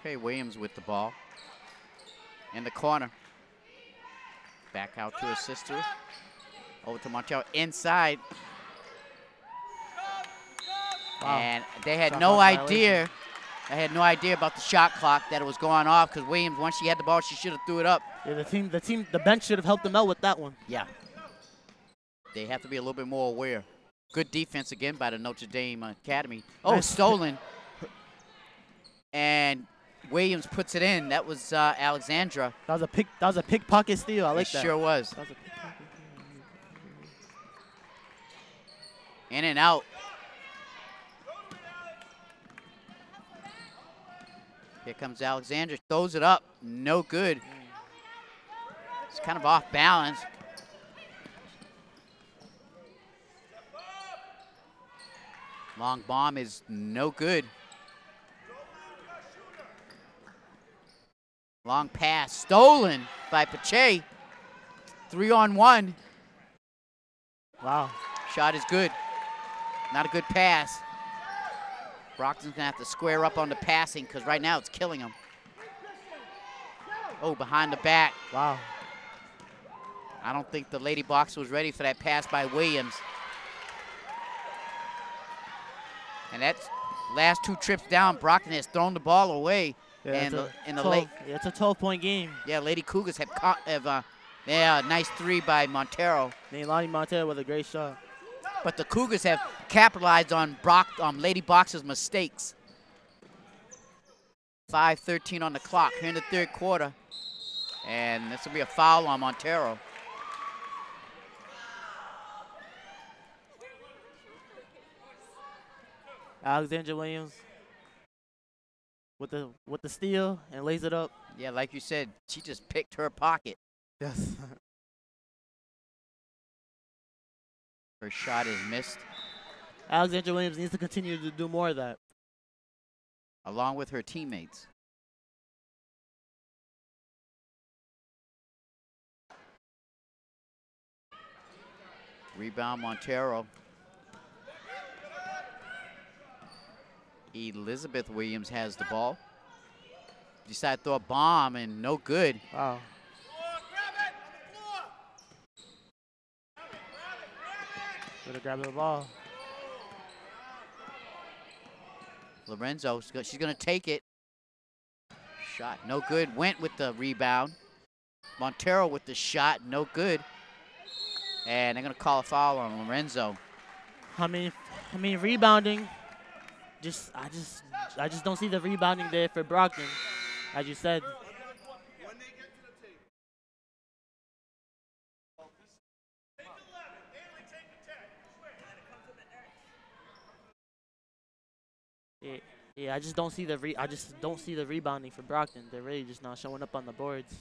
Speaker 1: Okay, Williams with the ball. In the corner. Back out to her sister. Over to Montero inside.
Speaker 2: Wow.
Speaker 1: And they had
Speaker 2: Shot
Speaker 1: no idea. They had no idea about the shot clock that it was going off because Williams, once she had the ball, she should have threw it up.
Speaker 2: Yeah, the team the team the bench should have helped them out with that one.
Speaker 1: Yeah. They have to be a little bit more aware. Good defense again by the Notre Dame Academy. Oh,
Speaker 2: Nice.
Speaker 1: stolen. And Williams puts it in. That was uh, Alexandra.
Speaker 2: That was a pick that was a pickpocket steal. I like
Speaker 1: it
Speaker 2: that.
Speaker 1: sure was.
Speaker 2: That was.
Speaker 1: In and out. Here comes Alexandra. Throws it up. No good. It's kind of off balance. Long bomb is no good. Long pass stolen by Pache. Three on one.
Speaker 2: Wow.
Speaker 1: Shot is good. Not a good pass. Brockton's gonna have to square up on the passing because right now it's killing him. Oh, behind the back.
Speaker 2: Wow.
Speaker 1: I don't think the Lady Box was ready for that pass by Williams. And that's last two trips down. Brockton has thrown the ball away.
Speaker 2: Yeah,
Speaker 1: and
Speaker 2: it's
Speaker 1: the,
Speaker 2: a
Speaker 1: and the
Speaker 2: 12
Speaker 1: late,
Speaker 2: yeah, it's a 12 point game.
Speaker 1: yeah, Lady Cougars have caught, have, uh, yeah, nice three by Montero.
Speaker 2: Neilani Montero with a great shot.
Speaker 1: But the Cougars have capitalized on Brock, um, Lady Box's mistakes. 5:13 on the clock here in the third quarter, and this will be a foul on Montero.
Speaker 2: Alexandra Williams with the with the steal and lays it up.
Speaker 1: Yeah, like you said, she just picked her pocket.
Speaker 2: Yes.
Speaker 1: Her shot is missed,
Speaker 2: Alexandra Williams needs to continue to do more of that.
Speaker 1: along with her teammates. Rebound Montero. Elizabeth Williams has the ball. Decide to throw a bomb and no good.
Speaker 2: Wow.
Speaker 3: Floor, grab it. On the floor.
Speaker 2: Better grab the ball.
Speaker 1: Lorenzo, she's go- she's going to take it. Shot, no good. Went with the rebound. Montero with the shot, no good. And they're going to call a foul on Lorenzo.
Speaker 2: I mean, I mean rebounding. Just I just I just don't see the rebounding there for Brockton, as you said. Yeah. Yeah, I just don't see the re- I just don't see the rebounding for Brockton. They're really just not showing up on the boards.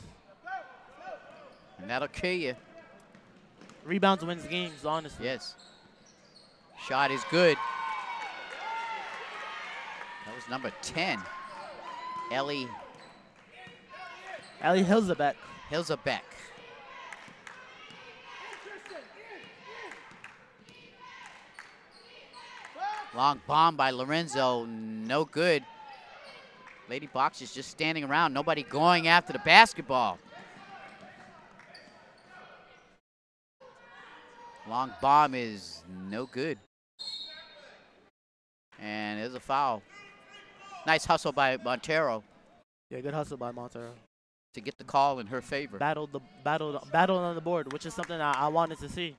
Speaker 1: And that'll kill you.
Speaker 2: Rebounds wins games, honestly.
Speaker 1: Yes. Shot is good. Number 10. Ellie
Speaker 2: Ali Hilzebeck.
Speaker 1: Hilzebeck. Long bomb by Lorenzo, no good. Lady Box is just standing around, nobody going after the basketball. Long bomb is no good. And there's a foul. Nice hustle by Montero
Speaker 2: Yeah, good hustle by Montero.
Speaker 1: to get the call in her favor.
Speaker 2: Battled the battled battled on the board, which is something I, I wanted to see.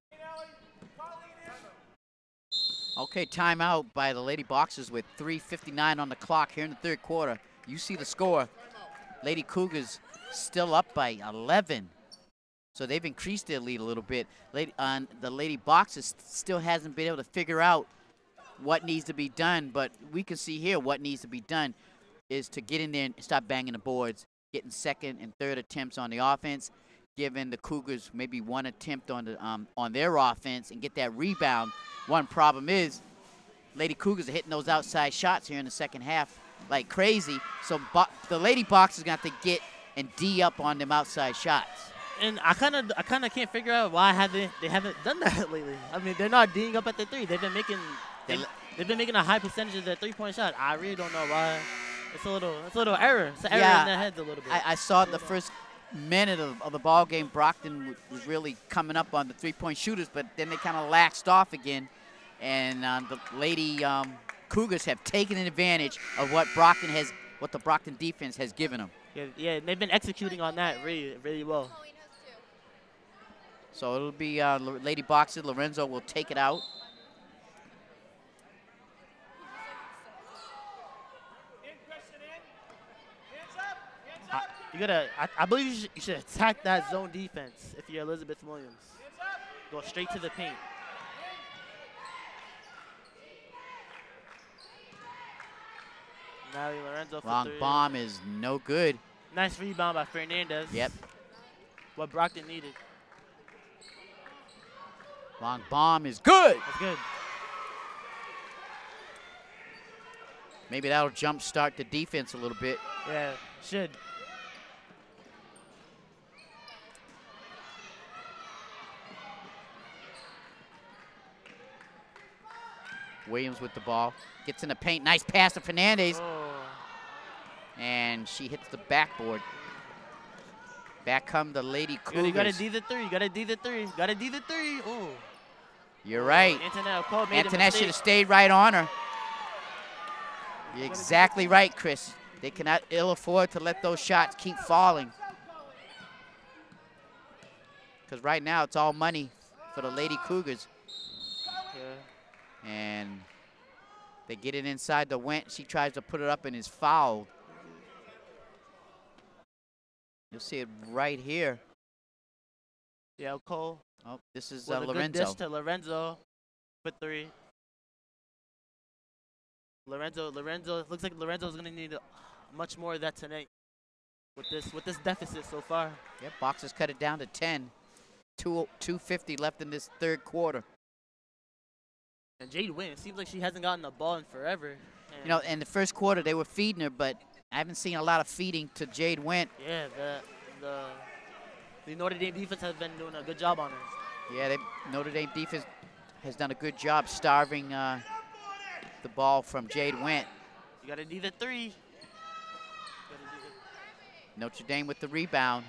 Speaker 1: Okay, timeout by the Lady Boxers with 3.59 on the clock here in the third quarter. You see the score. Lady Cougars still up by 11. So they've increased their lead a little bit. Lady, on the Lady Boxers still hasn't been able to figure out what needs to be done, but we can see here what needs to be done is to get in there and stop banging the boards, getting second and third attempts on the offense, giving the Cougars maybe one attempt on the um, on their offense and get that rebound. One problem is Lady Cougars are hitting those outside shots here in the second half like crazy. So the Lady Boxers got to have to get and D up on them outside shots.
Speaker 2: And I kind of I kind of can't figure out why haven't they haven't done that lately. I mean, they're not D'ing up at the three. They've been making they,
Speaker 1: They-
Speaker 2: they've been making a high percentage of their three point shot. I really don't know why. It's a little it's a little error. It's an error
Speaker 1: Yeah,
Speaker 2: in their heads a little bit.
Speaker 1: I, I saw the first minute of, of the ball game. Brockton was really coming up on the three-point shooters, but then they kind of laxed off again, and uh, the Lady um, Cougars have taken advantage of what Brockton has, what the Brockton defense has given them.
Speaker 2: yeah, yeah, they've been executing on that really really well.
Speaker 1: So it'll be uh, Lady Boxer. Lorenzo will take it out.
Speaker 3: In, Christian, in. Hands up. Hands
Speaker 2: I,
Speaker 3: up.
Speaker 2: You gotta I, I believe you should, you should attack that zone defense if you're Elizabeth Williams. Go straight to the paint. Natalie Lorenzo for
Speaker 1: Long
Speaker 2: three.
Speaker 1: bomb is no good.
Speaker 2: Nice rebound by Fernandez.
Speaker 1: Yep.
Speaker 2: What Brockton needed.
Speaker 1: Long bomb is good.
Speaker 2: That's good.
Speaker 1: Maybe that'll jump start the defense a little bit.
Speaker 2: Yeah, should.
Speaker 1: Williams with the ball. Gets in the paint. Nice pass to Fernandez.
Speaker 2: Oh.
Speaker 1: And she hits the backboard. Back come the Lady Cougars.
Speaker 2: You gotta D the three. You gotta D the three. You gotta D the three. Oh.
Speaker 1: You're right.
Speaker 2: Antoinette Cole made
Speaker 1: Antoinette should have stayed right on her. You're exactly right, Chris. They cannot ill afford to let those shots keep falling. Because right now it's all money for the Lady Cougars.
Speaker 2: Yeah.
Speaker 1: And they get it inside the Went. She tries to put it up and is fouled. You'll see it right here.
Speaker 2: Yeah, Cole.
Speaker 1: Oh, this is uh,
Speaker 2: a good
Speaker 1: Lorenzo.
Speaker 2: dish to Lorenzo for three. Lorenzo, Lorenzo, looks like Lorenzo's gonna need much more of that tonight. With this, with this deficit so far.
Speaker 1: Yep, Boxers cut it down to 10. Two, 250 left in this third quarter.
Speaker 2: And Jade Wynn, it seems like she hasn't gotten the ball in forever.
Speaker 1: You know, in the first quarter they were feeding her, but I haven't seen a lot of feeding to Jade Went.
Speaker 2: yeah, the the the Notre Dame defense has been doing a good job on her.
Speaker 1: Yeah, they, Notre Dame defense has done a good job starving uh, the ball from Jade Went.
Speaker 2: You gotta do the three. You gotta do the-
Speaker 1: Notre Dame with the rebound.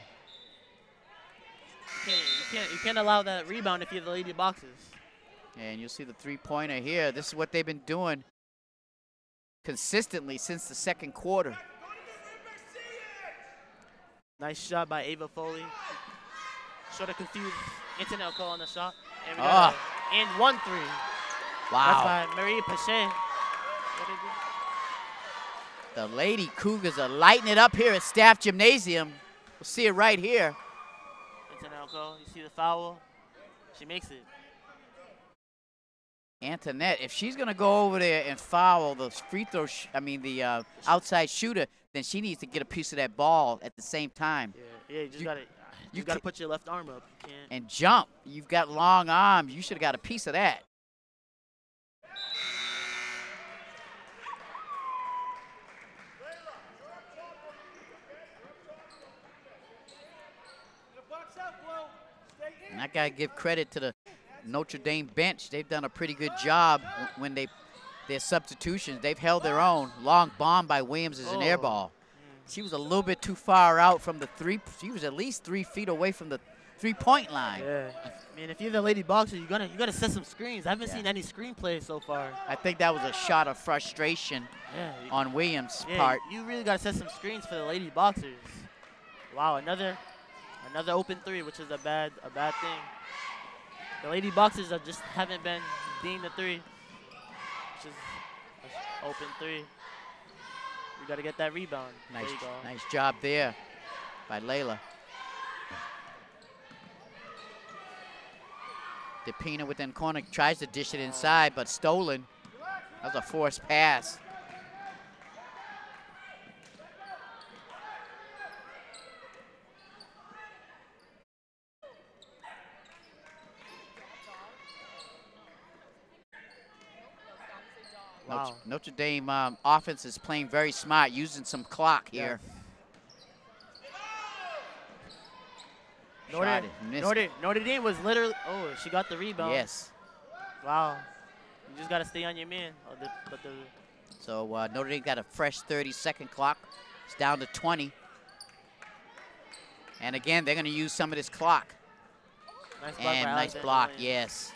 Speaker 2: You can't, you can't, you can't allow that rebound if you're the Lady Boxers.
Speaker 1: And you'll see the three-pointer here. This is what they've been doing consistently since the second quarter.
Speaker 2: Nice shot by Ava Foley. Sort of confused Antoinette Cole on the shot. And, we
Speaker 1: Ah.
Speaker 2: got and one three. That's
Speaker 1: Wow.
Speaker 2: by Marie Pache. What did you-
Speaker 1: The Lady Cougars are lighting it up here at Staff Gymnasium. We'll see it right here.
Speaker 2: Antoinette Cole. You see the foul? She makes it.
Speaker 1: Antoinette, if she's gonna go over there and foul the free throw, sh- I mean the uh, outside shooter, then she needs to get a piece of that ball at the same time
Speaker 2: Yeah, yeah. You just gotta, you,
Speaker 1: you
Speaker 2: gotta put your left arm up. You can't.
Speaker 1: and jump. You've got long arms. You should have got a piece of that.
Speaker 3: The box out, Blow. Stay in.
Speaker 1: And I gotta give credit to the Notre Dame bench. They've done a pretty good job when they their substitutions. They've held their own. Long bomb by Williams is an air
Speaker 2: Oh.
Speaker 1: ball. She was a little bit too far out from the three. She was at least three feet away from the three-point line.
Speaker 2: Yeah. I mean, if you're the lady boxer, you gotta you gotta set some screens. I haven't
Speaker 1: Yeah.
Speaker 2: seen any screen plays so far.
Speaker 1: I think that was a shot of frustration
Speaker 2: Yeah.
Speaker 1: on Williams'
Speaker 2: yeah,
Speaker 1: part.
Speaker 2: You really gotta set some screens for the lady boxers. Wow, another another open three, which is a bad a bad thing. The lady boxers are just haven't been deemed a three, which is open three. We gotta get that rebound.
Speaker 1: Nice,
Speaker 2: There you go.
Speaker 1: nice job there by Layla. DePina within corner tries to dish it inside, but stolen. That was a forced pass.
Speaker 2: Wow.
Speaker 1: Notre Dame um, offense is playing very smart, using some clock here.
Speaker 2: Notre,
Speaker 1: is missed.
Speaker 2: Notre, Notre Dame was literally. Oh, she got the rebound.
Speaker 1: Yes.
Speaker 2: Wow. You just gotta stay on your man. Oh, the, but the
Speaker 1: So uh, Notre Dame got a fresh 30-second clock. It's down to 20. And again, they're going to use some of this clock.
Speaker 2: nice block.
Speaker 1: And nice
Speaker 2: Alexandra
Speaker 1: block,
Speaker 2: Williams.
Speaker 1: yes.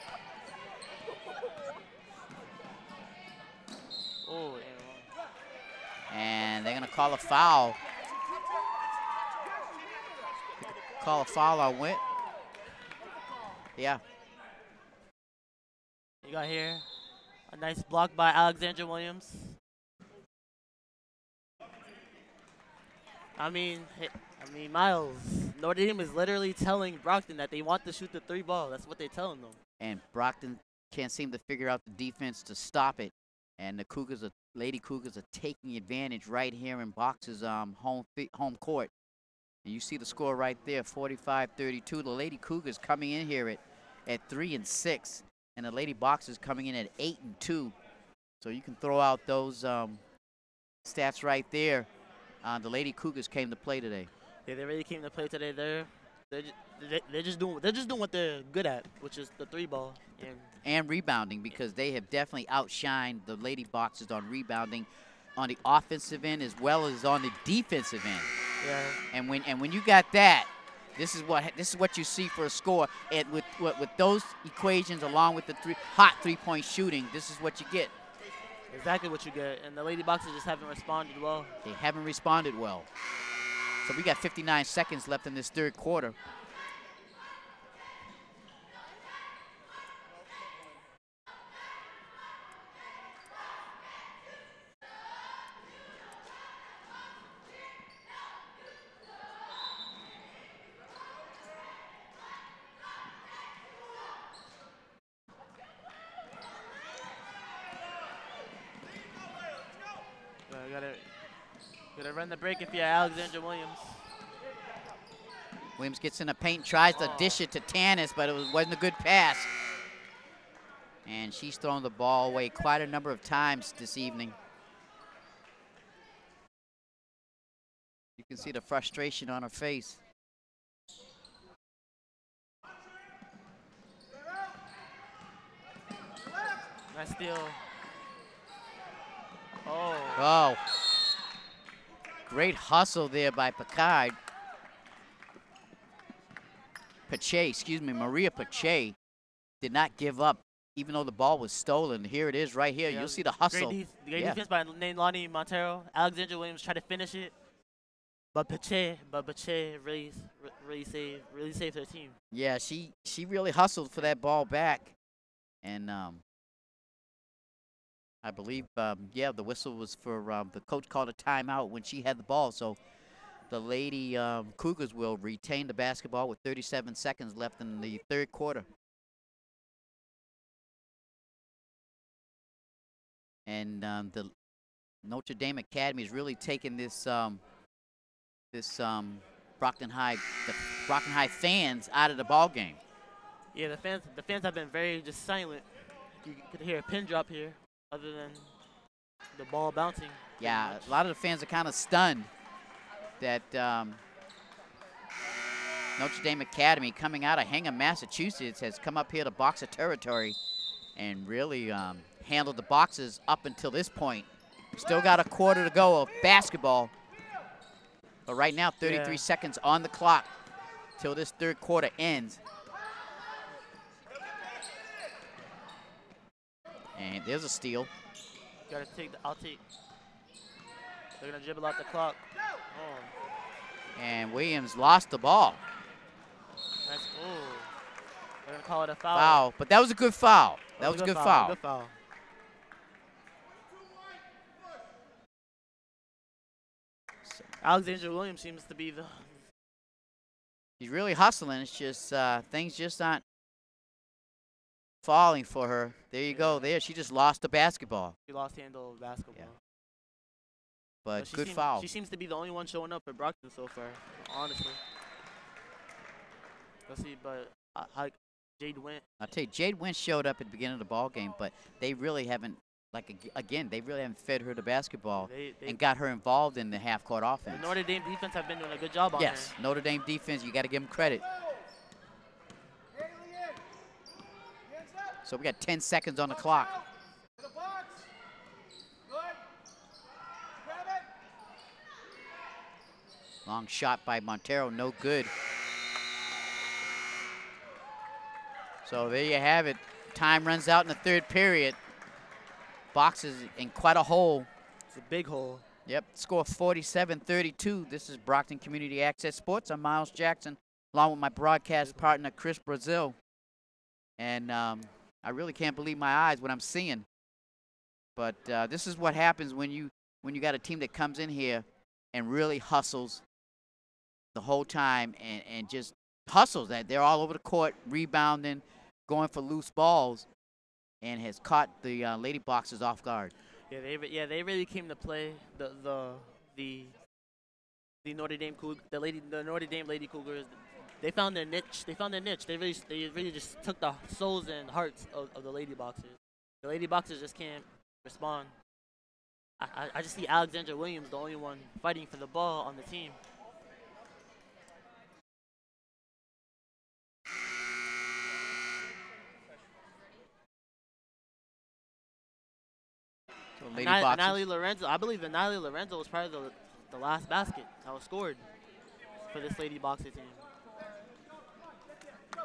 Speaker 2: And
Speaker 1: they're going to call a foul. Call a foul on Went. Yeah.
Speaker 2: You got here a nice block by Alexandra Williams. I mean, I mean, Miles. Notre Dame is literally telling Brockton that they want to shoot the three ball. That's what they're telling them.
Speaker 1: And Brockton can't seem to figure out the defense to stop it. And the Cougars, are, Lady Cougars, are taking advantage right here in Box's um, home home court. And you see the score right there, 45-32. The Lady Cougars coming in here at, at three and six, and the Lady Boxers coming in at eight and two. So you can throw out those um, stats right there. Uh, the Lady Cougars came to play today.
Speaker 2: Yeah, they really came to play today. They're they're just, they're just doing they're just doing what they're good at, which is the three ball. And
Speaker 1: and rebounding because they have definitely outshined the Lady Boxers on rebounding on the offensive end as well as on the defensive end.
Speaker 2: yeah,
Speaker 1: And when and when you got that, this is what this is what you see for a score. And with with, with those equations along with the three hot three-point shooting, this is what you get.
Speaker 2: exactly what you get. And the lady boxers just haven't responded well.
Speaker 1: They haven't responded well. So we got 59 seconds left in this third quarter.
Speaker 2: Gotta gotta run the break if you're Alexandra Williams.
Speaker 1: Williams gets in the paint, tries to
Speaker 2: Oh.
Speaker 1: dish it to Tanis, but it was, wasn't a good pass. And she's thrown the ball away quite a number of times this evening. You can see the frustration on her face.
Speaker 2: Nice steal. Oh.
Speaker 1: Oh. Great hustle there by Picard. Pache, excuse me, Maria Pache did not give up even though the ball was stolen. Here it is right here.
Speaker 2: Yeah,
Speaker 1: You'll see the hustle.
Speaker 2: Great, great
Speaker 1: Yeah.
Speaker 2: defense by Lonnie Montero. Alexandra Williams tried to finish it, but Pache, but Pache really, really saved, really saved her team.
Speaker 1: Yeah, she she really hustled for that ball back, and um, I believe um, yeah the whistle was for um, the coach called a timeout when she had the ball, so the lady um, Cougars will retain the basketball with 37 seconds left in the third quarter. and um, the Notre Dame Academy is really taking this um, this um, Brockton High the Brockton High fans out of the ball game.
Speaker 2: Yeah, the fans the fans have been very just silent. You could hear a pin drop here, other than the ball bouncing.
Speaker 1: Yeah, a lot of the fans are kind of stunned that um, Notre Dame Academy, coming out of Hingham, Massachusetts, has come up here to Boxer territory and really um, handled the boxes up until this point. Still got a quarter to go of basketball. But right now, 33
Speaker 2: Yeah.
Speaker 1: seconds on the clock till this third quarter ends. And there's a steal.
Speaker 2: Gotta take the. I'll take. They're gonna dribble out the clock. Oh,
Speaker 1: And Williams lost the ball.
Speaker 2: that's ooh. They're gonna call it a foul.
Speaker 1: Foul. But that was a good foul. That was a good foul.
Speaker 2: Good foul. Alexandra Williams seems to be the.
Speaker 1: He's really hustling. It's just uh, things just aren't falling for her. There you go. There, she just lost the basketball.
Speaker 2: She lost handle of basketball.
Speaker 1: But
Speaker 2: she
Speaker 1: good
Speaker 2: seem-
Speaker 1: foul.
Speaker 2: She seems to be the only one showing up for Brockton so far, honestly. Let's see, but uh, how Jade went.
Speaker 1: I'll tell you, Jade Wentz showed up at the beginning of the ball game, but they really haven't. Like again, they really haven't fed her the basketball
Speaker 2: They, they,
Speaker 1: and got her involved in the half-court
Speaker 2: the
Speaker 1: offense.
Speaker 2: Notre Dame defense have been doing a good job on
Speaker 1: Yes,
Speaker 2: her.
Speaker 1: Notre Dame defense. You got to give them credit. So we got 10 seconds on the clock.
Speaker 3: To the box. Good. Grab it.
Speaker 1: Long shot by Montero, no good. So there you have it. Time runs out in the third period. Box is in quite a hole.
Speaker 2: It's a big hole.
Speaker 1: Yep, score 47-32. This is Brockton Community Access Sports. I'm Miles Jackson, along with my broadcast partner, Chris Brazil. And um, I really can't believe my eyes what I'm seeing. But uh, this is what happens when you when you got a team that comes in here and really hustles the whole time and, and just hustles that they're all over the court, rebounding, going for loose balls, and has caught the uh, Lady Boxers off guard.
Speaker 2: Yeah, they yeah they really came to play the the the the Notre Dame Coug- the lady the Notre Dame Lady Cougars. They found their niche. They found their niche. They really they really just took the souls and hearts of, of the Lady Boxers. The Lady Boxers just can't respond. I, I, just see Alexandra Williams, the only one fighting for the ball on the team.
Speaker 1: So Lady Boxers.
Speaker 2: Natalie Lorenzo, I believe that Natalie Lorenzo was probably the, the last basket that was scored for this Lady Boxer team.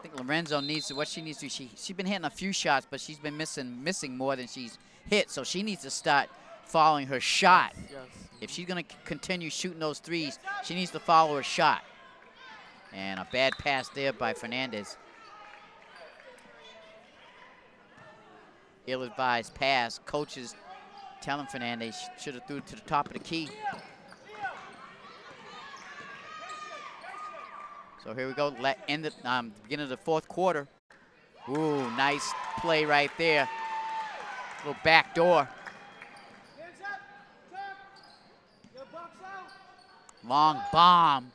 Speaker 1: I think Lorenzo needs to, what she needs to, she she's been hitting a few shots, but she's been missing missing more than she's hit. So she needs to start following her shot.
Speaker 2: Yes.
Speaker 1: If she's gonna continue shooting those threes, she needs to follow her shot. And a bad pass there by Fernandez. Ill-advised pass. Coaches telling Fernandez should have threw to the top of the key. So here we go. Let end the um, beginning of the fourth quarter. Ooh, nice play right there. Little back door. Long bomb.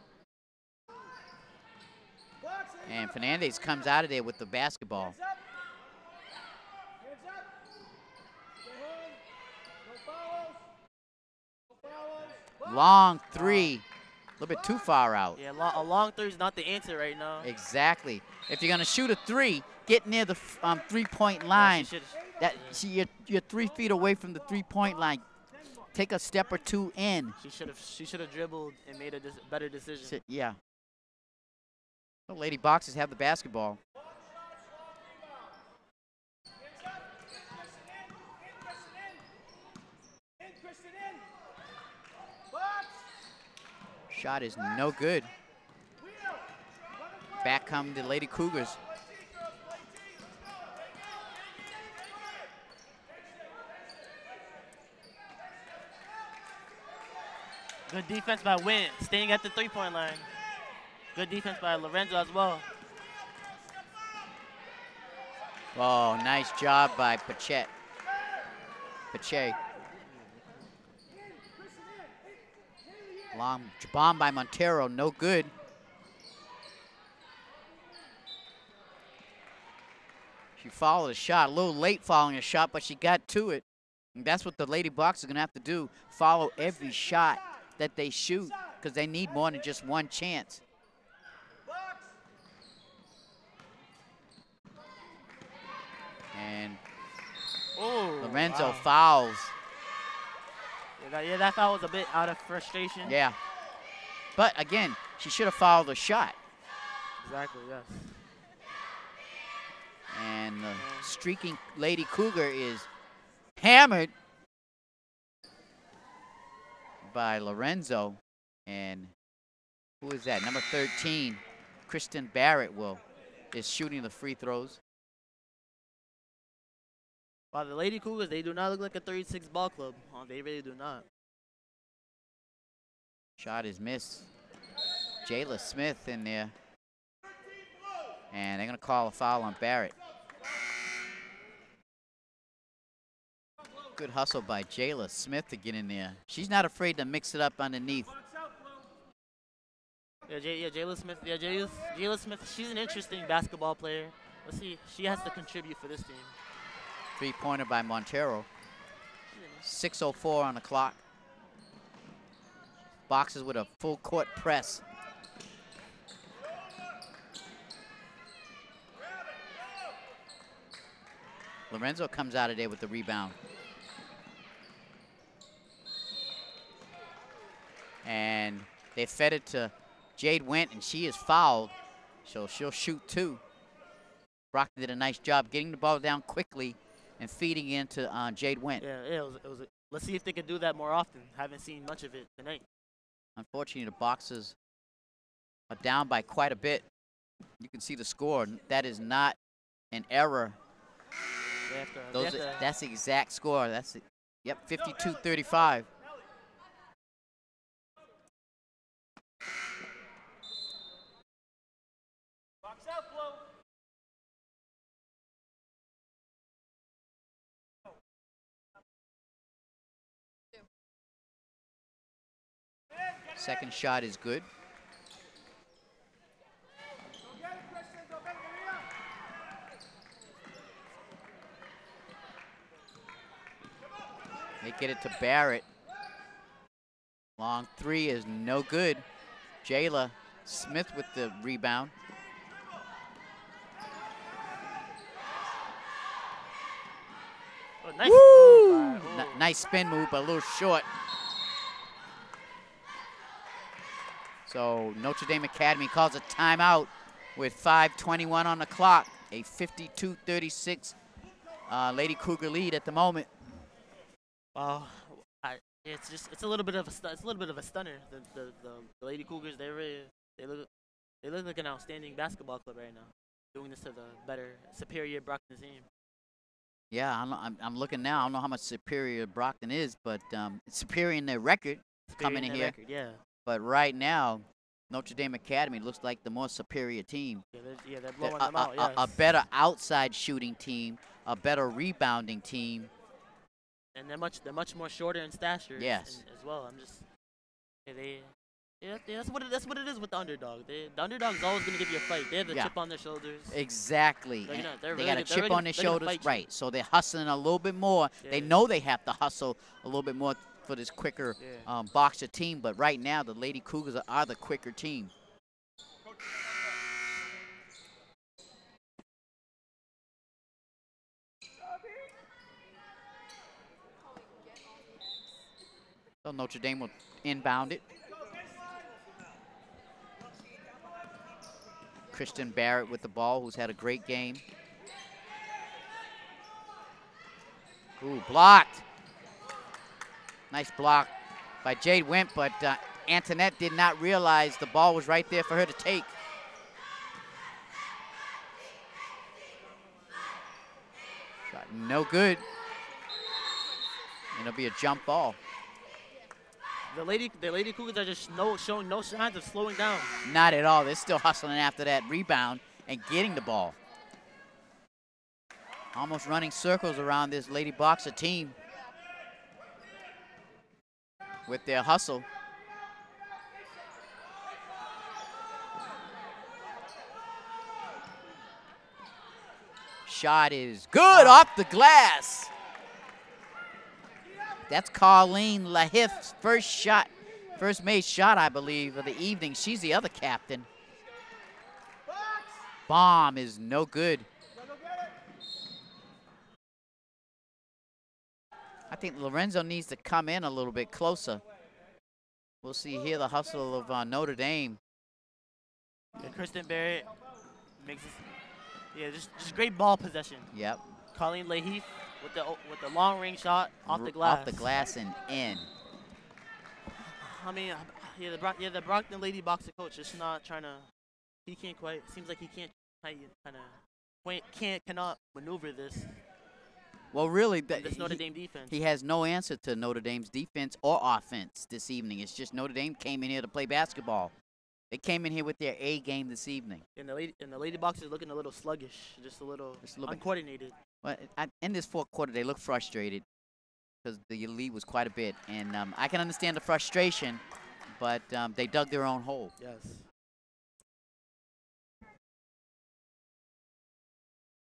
Speaker 1: And Fernandez comes out of there with the basketball. Long three. A little bit too far out.
Speaker 2: Yeah, a long three is not the answer right now.
Speaker 1: Exactly. If you're going to shoot a three, get near the um, three-point line.
Speaker 2: she should've-
Speaker 1: That see, you're, you're three feet away from the three-point line. Take a step or two in.
Speaker 2: She should have. She should have dribbled and made a dis- better decision.
Speaker 1: Sit- Yeah. The Lady Boxers have the basketball.
Speaker 3: In, Kristen, in. Box.
Speaker 1: Shot is no good.
Speaker 3: Wheel. Run it play.
Speaker 1: Back come the Lady Cougars.
Speaker 2: Good defense by Wynn, staying at the three-point line. Good defense by Lorenzo as well.
Speaker 1: Oh, nice job by Pachette. Pache. Long bomb by Montero, no good. She followed a shot, a little late following a shot, but she got to it. And that's what the Lady Bucks are going to have to do, follow every shot that they shoot because they need more than just one chance. And
Speaker 2: Oh,
Speaker 1: Lorenzo
Speaker 2: wow.
Speaker 1: fouls.
Speaker 2: Yeah, that, foul was a bit out of frustration.
Speaker 1: Yeah. But again, she should have fouled the shot.
Speaker 2: Exactly, yes.
Speaker 1: And the streaking Lady Cougar is hammered by Lorenzo. And who is that? Number 13, Kristen Barrett will is shooting the free throws.
Speaker 2: Wow, the Lady Cougars, they do not look like a 36 ball club. Oh, they really do not.
Speaker 1: Shot is missed. Jayla Smith in there. And they're going to call a foul on Barrett. Good hustle by Jayla Smith to get in there. She's not afraid to mix it up underneath.
Speaker 2: Yeah, J- yeah, Jayla Smith. Yeah, Jayla, Jayla Smith. She's an interesting basketball player. Let's see. She has to contribute for this team.
Speaker 1: Three pointer by Montero. 6.04 on the clock. Boxes with a full court press. Lorenzo comes out of there with the rebound. And they fed it to Jade Went, and she is fouled. So she'll shoot two. Brockton did a nice job getting the ball down quickly and feeding into uh, Jade Went.
Speaker 2: Yeah, yeah. It was, it was a, let's see if they can do that more often. Haven't seen much of it tonight.
Speaker 1: Unfortunately, the boxes are down by quite a bit. You can see the score. That is not an error. Those are, that's the exact score. That's it. Yep, 52-35. Second shot is good. They get it to Barrett. Long three is no good. Jayla Smith with the rebound.
Speaker 2: oh, nice move
Speaker 1: nice spin move, but a little short. So Notre Dame Academy calls a timeout with 5.21 on the clock. A 52-36 uh, Lady Cougar lead at the moment.
Speaker 2: Wow, I, it's just it's a little bit of a it's a little bit of a stunner. The the, the, the Lady Cougars they really they look they look like an outstanding basketball club right now, doing this to the better superior Brockton team.
Speaker 1: Yeah, I'm, I'm, I'm looking now. I don't know how much superior Brockton is, but um, superior in their record.
Speaker 2: Superior
Speaker 1: Coming in
Speaker 2: their
Speaker 1: here.
Speaker 2: record, yeah,
Speaker 1: But right now, Notre Dame Academy looks like the more superior team.
Speaker 2: yeah, they're, yeah, they're blowing
Speaker 1: a,
Speaker 2: them out.
Speaker 1: a- a- a better outside shooting team, a better rebounding team.
Speaker 2: and they're much they're much more shorter in stature.
Speaker 1: Yes.
Speaker 2: and- as well. I'm just yeah, they. Yeah, yeah, that's what it, that's what it is with the underdog. They, the underdog's always gonna give you a fight. They have the
Speaker 1: Yeah.
Speaker 2: chip on their shoulders.
Speaker 1: Exactly.
Speaker 2: They're gonna- they're
Speaker 1: they
Speaker 2: really
Speaker 1: got a chip
Speaker 2: really-
Speaker 1: on their shoulders, right? So they're hustling a little bit more. They know they have to hustle a little bit more for this quicker
Speaker 2: Yeah.
Speaker 1: um, boxer team. But right now, the Lady Cougars are, are the quicker team. So Notre Dame will inbound it. Kristen Barrett with the ball, who's had a great game. Ooh, blocked. Nice block by Jade Wimp, but uh, Antoinette did not realize the ball was right there for her to take. Shot no good. And it'll be a jump ball.
Speaker 2: The lady the lady Cougars are just no showing no signs of slowing down.
Speaker 1: Not at all. They're still hustling after that rebound and getting the ball. Almost running circles around this Lady Boxer team. With their hustle. Shot is good off the glass. That's Colleen Lahif's first shot, first made shot, I believe, of the evening. She's the other captain. Bomb is no good. I think Lorenzo needs to come in a little bit closer. We'll see here the hustle of uh, Notre Dame.
Speaker 2: Yeah, Kristen Barrett makes this, yeah, just just great ball possession.
Speaker 1: Yep.
Speaker 2: Colleen Leahy with the with the long range shot off the glass.
Speaker 1: Off the glass and in.
Speaker 2: I mean, uh, yeah, the Brock, yeah, the Brockton Lady Boxer coach is not trying to. He can't quite. Seems like he can't kind of can't cannot maneuver this
Speaker 1: Well, really, th-
Speaker 2: this Notre
Speaker 1: he,
Speaker 2: Dame defense.
Speaker 1: he has no answer to Notre Dame's defense or offense this evening. It's just Notre Dame came in here to play basketball. They came in here with their A game this evening.
Speaker 2: and the lady and the Lady Boxers looking a little sluggish, just a little,
Speaker 1: Just a little
Speaker 2: uncoordinated.
Speaker 1: But I, in this fourth quarter, they look frustrated because the lead was quite a bit, and um, I can understand the frustration, but um, they dug their own hole.
Speaker 2: Yes.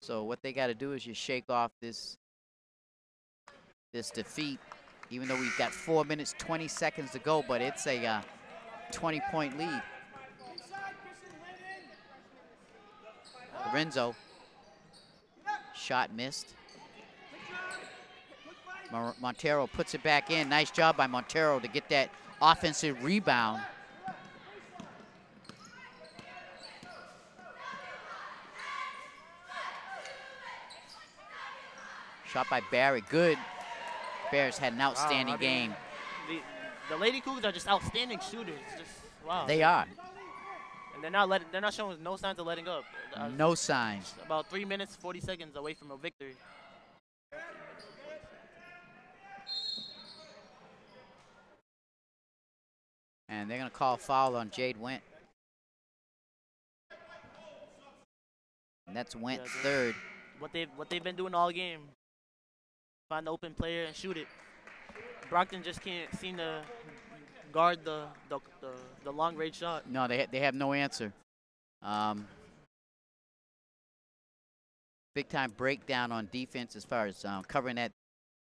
Speaker 1: So what they got to do is just shake off this this defeat, even though we've got four minutes, 20 seconds to go, but it's a uh, 20-point lead. Lorenzo, shot missed. Montero puts it back in. Nice job by Montero to get that offensive rebound. Shot by Barry. Good. Bears had an outstanding
Speaker 2: I mean,
Speaker 1: game.
Speaker 2: The, the Lady Cougars are just outstanding shooters. Just wow.
Speaker 1: They are.
Speaker 2: and they're not letting. They're not showing no signs of letting up. Uh,
Speaker 1: No signs.
Speaker 2: About three minutes, 40 seconds away from a victory.
Speaker 1: And they're going to call foul on Jade Went. And that's Went
Speaker 2: Yeah,
Speaker 1: third.
Speaker 2: What they've what they've been doing all game. Find the open player and shoot it. Brockton just can't seem to guard the the, the, the long range shot.
Speaker 1: No, they, ha- they have no answer. Um, big time breakdown on defense as far as um, covering that.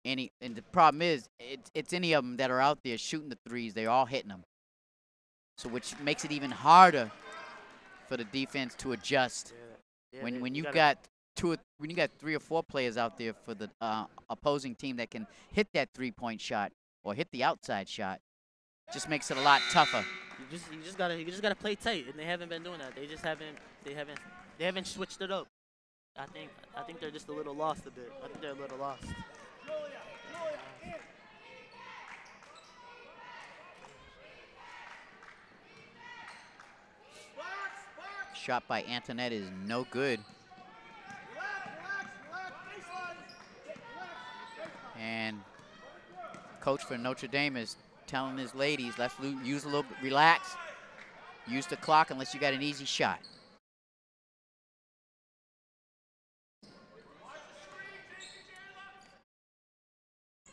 Speaker 1: Any and the problem is it's it's any of them that are out there shooting the threes. They're all hitting them. So which makes it even harder for the defense to adjust.
Speaker 2: Yeah,
Speaker 1: when
Speaker 2: they-
Speaker 1: when
Speaker 2: you
Speaker 1: you got two or, when you got three or four players out there for the uh, opposing team that can hit that three point shot or hit the outside shot, just makes it a lot tougher.
Speaker 2: You just you just gotta you just gotta play tight, and they haven't been doing that. They just haven't they haven't they haven't switched it up. I think I think they're just a little lost a bit. I think they're a little lost.
Speaker 1: Shot by Antoinette is no good. And coach for Notre Dame is telling his ladies, let's use a little bit, relax, use the clock unless you got an easy shot.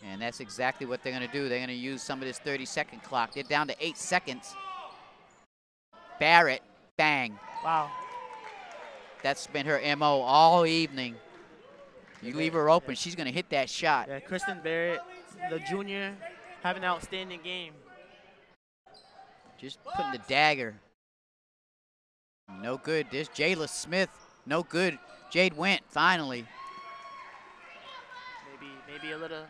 Speaker 1: And that's exactly what they're going to do. They're going to use some of this 30 second clock. They're down to eight seconds. Barrett, bang.
Speaker 2: Wow.
Speaker 1: That's been her MO all evening. You leave her open, she's going to hit that shot.
Speaker 2: Yeah, Kristen Barrett, the junior, having an outstanding game.
Speaker 1: Just putting the dagger. No good. This Jayla Smith. No good. Jade went finally.
Speaker 2: Maybe maybe a little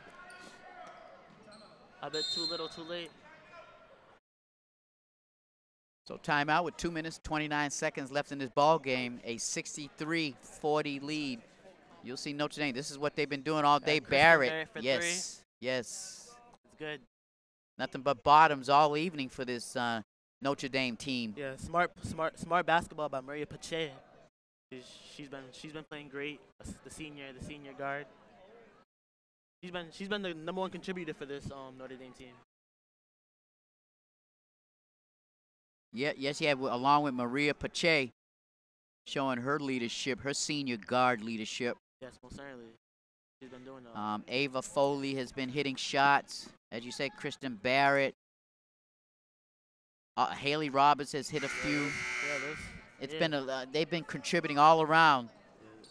Speaker 2: a bit too little, too late.
Speaker 1: So timeout with two minutes, 29 seconds left in this ball game. A 63-40 lead. You'll see Notre Dame. This is what they've been doing all day. Barrett.
Speaker 2: Barrett for
Speaker 1: yes. Yes.
Speaker 2: It's good.
Speaker 1: Nothing but bottoms all evening for this uh, Notre Dame team.
Speaker 2: Yeah, smart, smart, smart basketball by Maria Pache. She's, she's been she's been playing great. The senior, the senior guard. She's been she's been the number one contributor for this um Notre Dame team.
Speaker 1: Yeah, yes, yeah, along with Maria Pache, showing her leadership, her senior guard leadership.
Speaker 2: Yes, most certainly. She's been doing that.
Speaker 1: Um, Ava Foley has been hitting shots. As you say, Kristen Barrett, Uh, Haley Roberts has hit a few.
Speaker 2: Yeah, this.
Speaker 1: It's
Speaker 2: yeah.
Speaker 1: been a, uh, they've been contributing all around.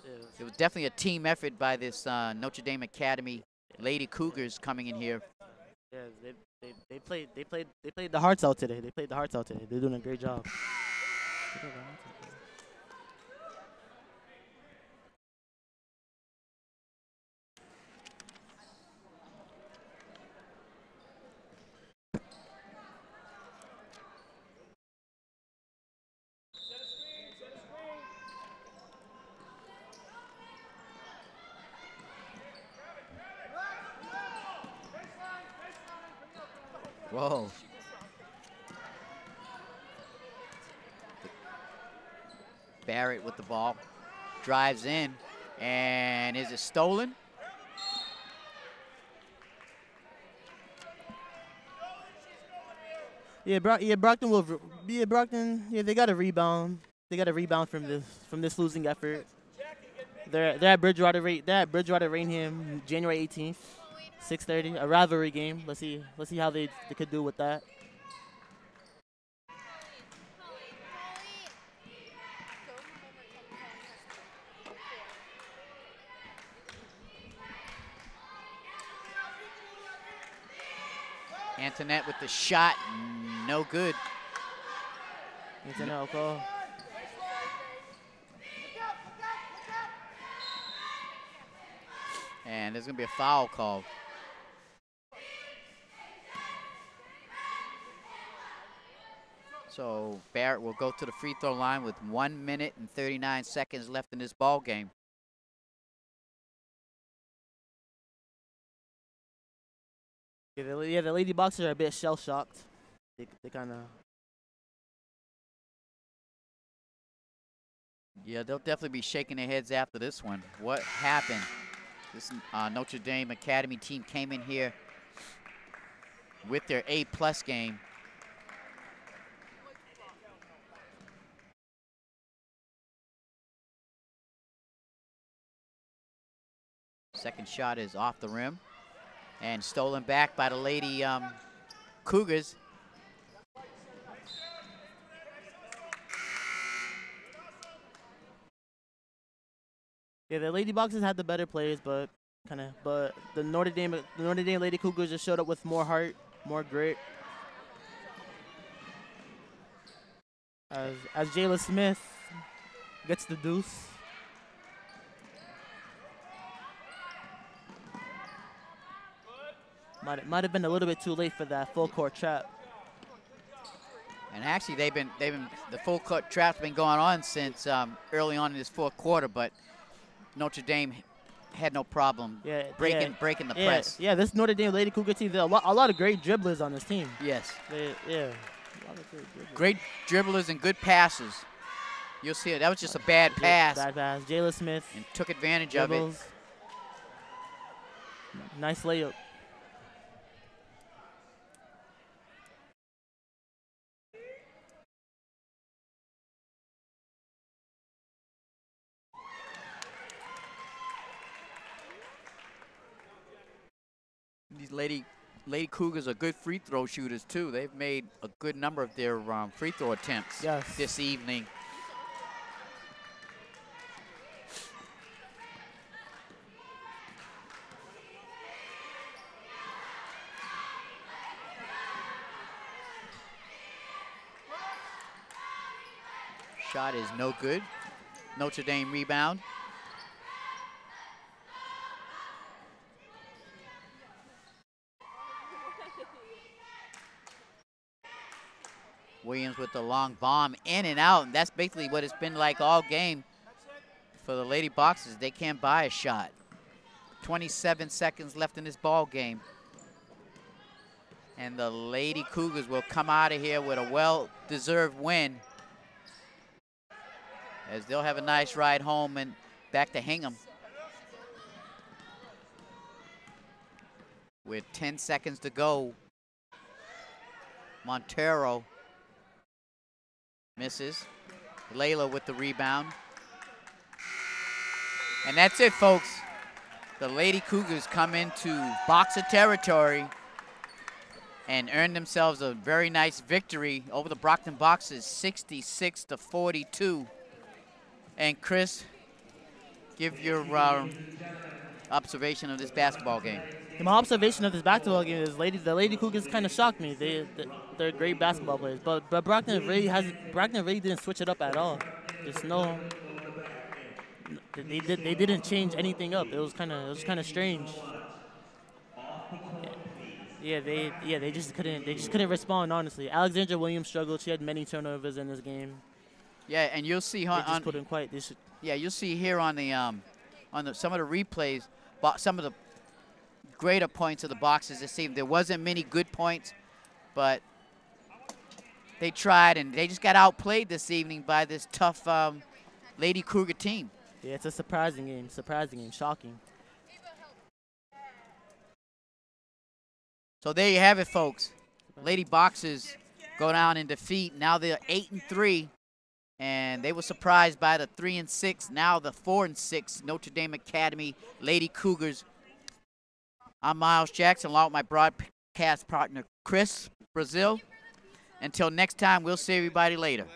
Speaker 2: Yeah.
Speaker 1: It was definitely a team effort by this uh, Notre Dame Academy Lady Cougars coming in here.
Speaker 2: Yeah, they, they, they played they played they played the hearts out today. They played the hearts out today. They're doing a great job. They played the hearts out today.
Speaker 1: Whoa. Barrett with the ball. Drives in. And is it stolen?
Speaker 2: Yeah, yeah, Brockton will. Yeah, Brockton. Yeah, they got a rebound. They got a rebound from this from this losing effort. They're they're at Bridgewater. They're at Bridgewater Raynham, January 18th, 6:30. A rivalry game. Let's see. Let's see how they they could do with that.
Speaker 1: Antoinette with the shot. No good.
Speaker 2: Antonio call.
Speaker 1: And there's going to be a foul call. So Barrett will go to the free throw line with one minute and 39 seconds left in this ball game.
Speaker 2: Yeah, the, yeah, the Lady Boxers are a bit shell shocked. They they kind of.
Speaker 1: Yeah, they'll definitely be shaking their heads after this one. What happened? This uh, Notre Dame Academy team came in here with their A plus game. Second shot is off the rim and stolen back by the Lady um, Cougars.
Speaker 2: Yeah, the Lady Boxers had the better players, but kind of. But the Notre Dame, the Notre Dame Lady Cougars just showed up with more heart, more grit. As as Jayla Smith gets the deuce. Might might have been a little bit too late for that full court trap.
Speaker 1: And actually, they've been they've been the full court trap's been going on since um, early on in this fourth quarter, but Notre Dame had no problem
Speaker 2: Yeah,
Speaker 1: breaking
Speaker 2: yeah,
Speaker 1: breaking the
Speaker 2: yeah,
Speaker 1: press.
Speaker 2: Yeah, this Notre Dame Lady Cougar team, there are a lot, a lot of great dribblers on this team.
Speaker 1: Yes,
Speaker 2: They, yeah, a lot of great dribblers.
Speaker 1: great dribblers and good passes. You'll see it. That was just a bad pass
Speaker 2: Bad pass. Jayla Smith.
Speaker 1: and took advantage of it.
Speaker 2: Nice layup.
Speaker 1: These lady lady Cougars are good free throw shooters too. They've made a good number of their um, free throw attempts
Speaker 2: Yes.
Speaker 1: this evening. Shot is no good. Notre Dame rebound. Williams with the long bomb in and out. And that's basically what it's been like all game for the Lady Boxers. They can't buy a shot. 27 seconds left in this ball game. And the Lady Cougars will come out of here with a well-deserved win. As they'll have a nice ride home and back to Hingham. With 10 seconds to go. Montero misses. Layla with the rebound. And that's it, folks. The Lady Cougars come into Boxer territory and earn themselves a very nice victory over the Brockton Boxers, 66 to 42. And Chris, give your uh, observation of this basketball game.
Speaker 2: My observation of this basketball game is, lady, the Lady Cougars kind of shocked me. They, they are great basketball players, but but Brockton really has Brockton really didn't switch it up at all. There's no. They did they didn't change anything up. It was kind of it was kind of strange. Yeah, they yeah they just couldn't they just couldn't respond honestly. Alexandra Williams struggled. She had many turnovers in this game.
Speaker 1: Yeah, and you'll see on,
Speaker 2: quite.
Speaker 1: Yeah you'll see here on the um, on the some of the replays, some of the greater points of the Boxers this evening. There wasn't many good points, but they tried and they just got outplayed this evening by this tough um, Lady Cougar team.
Speaker 2: yeah, it's a surprising game. Surprising game. Shocking.
Speaker 1: So there you have it, folks. Lady Boxers go down in defeat. Now they're eight and three, and they were surprised by the three and six. Now the four and six Notre Dame Academy Lady Cougars. I'm Miles Jackson, along with my broadcast partner Chris Brazil. Until next time, we'll see everybody later.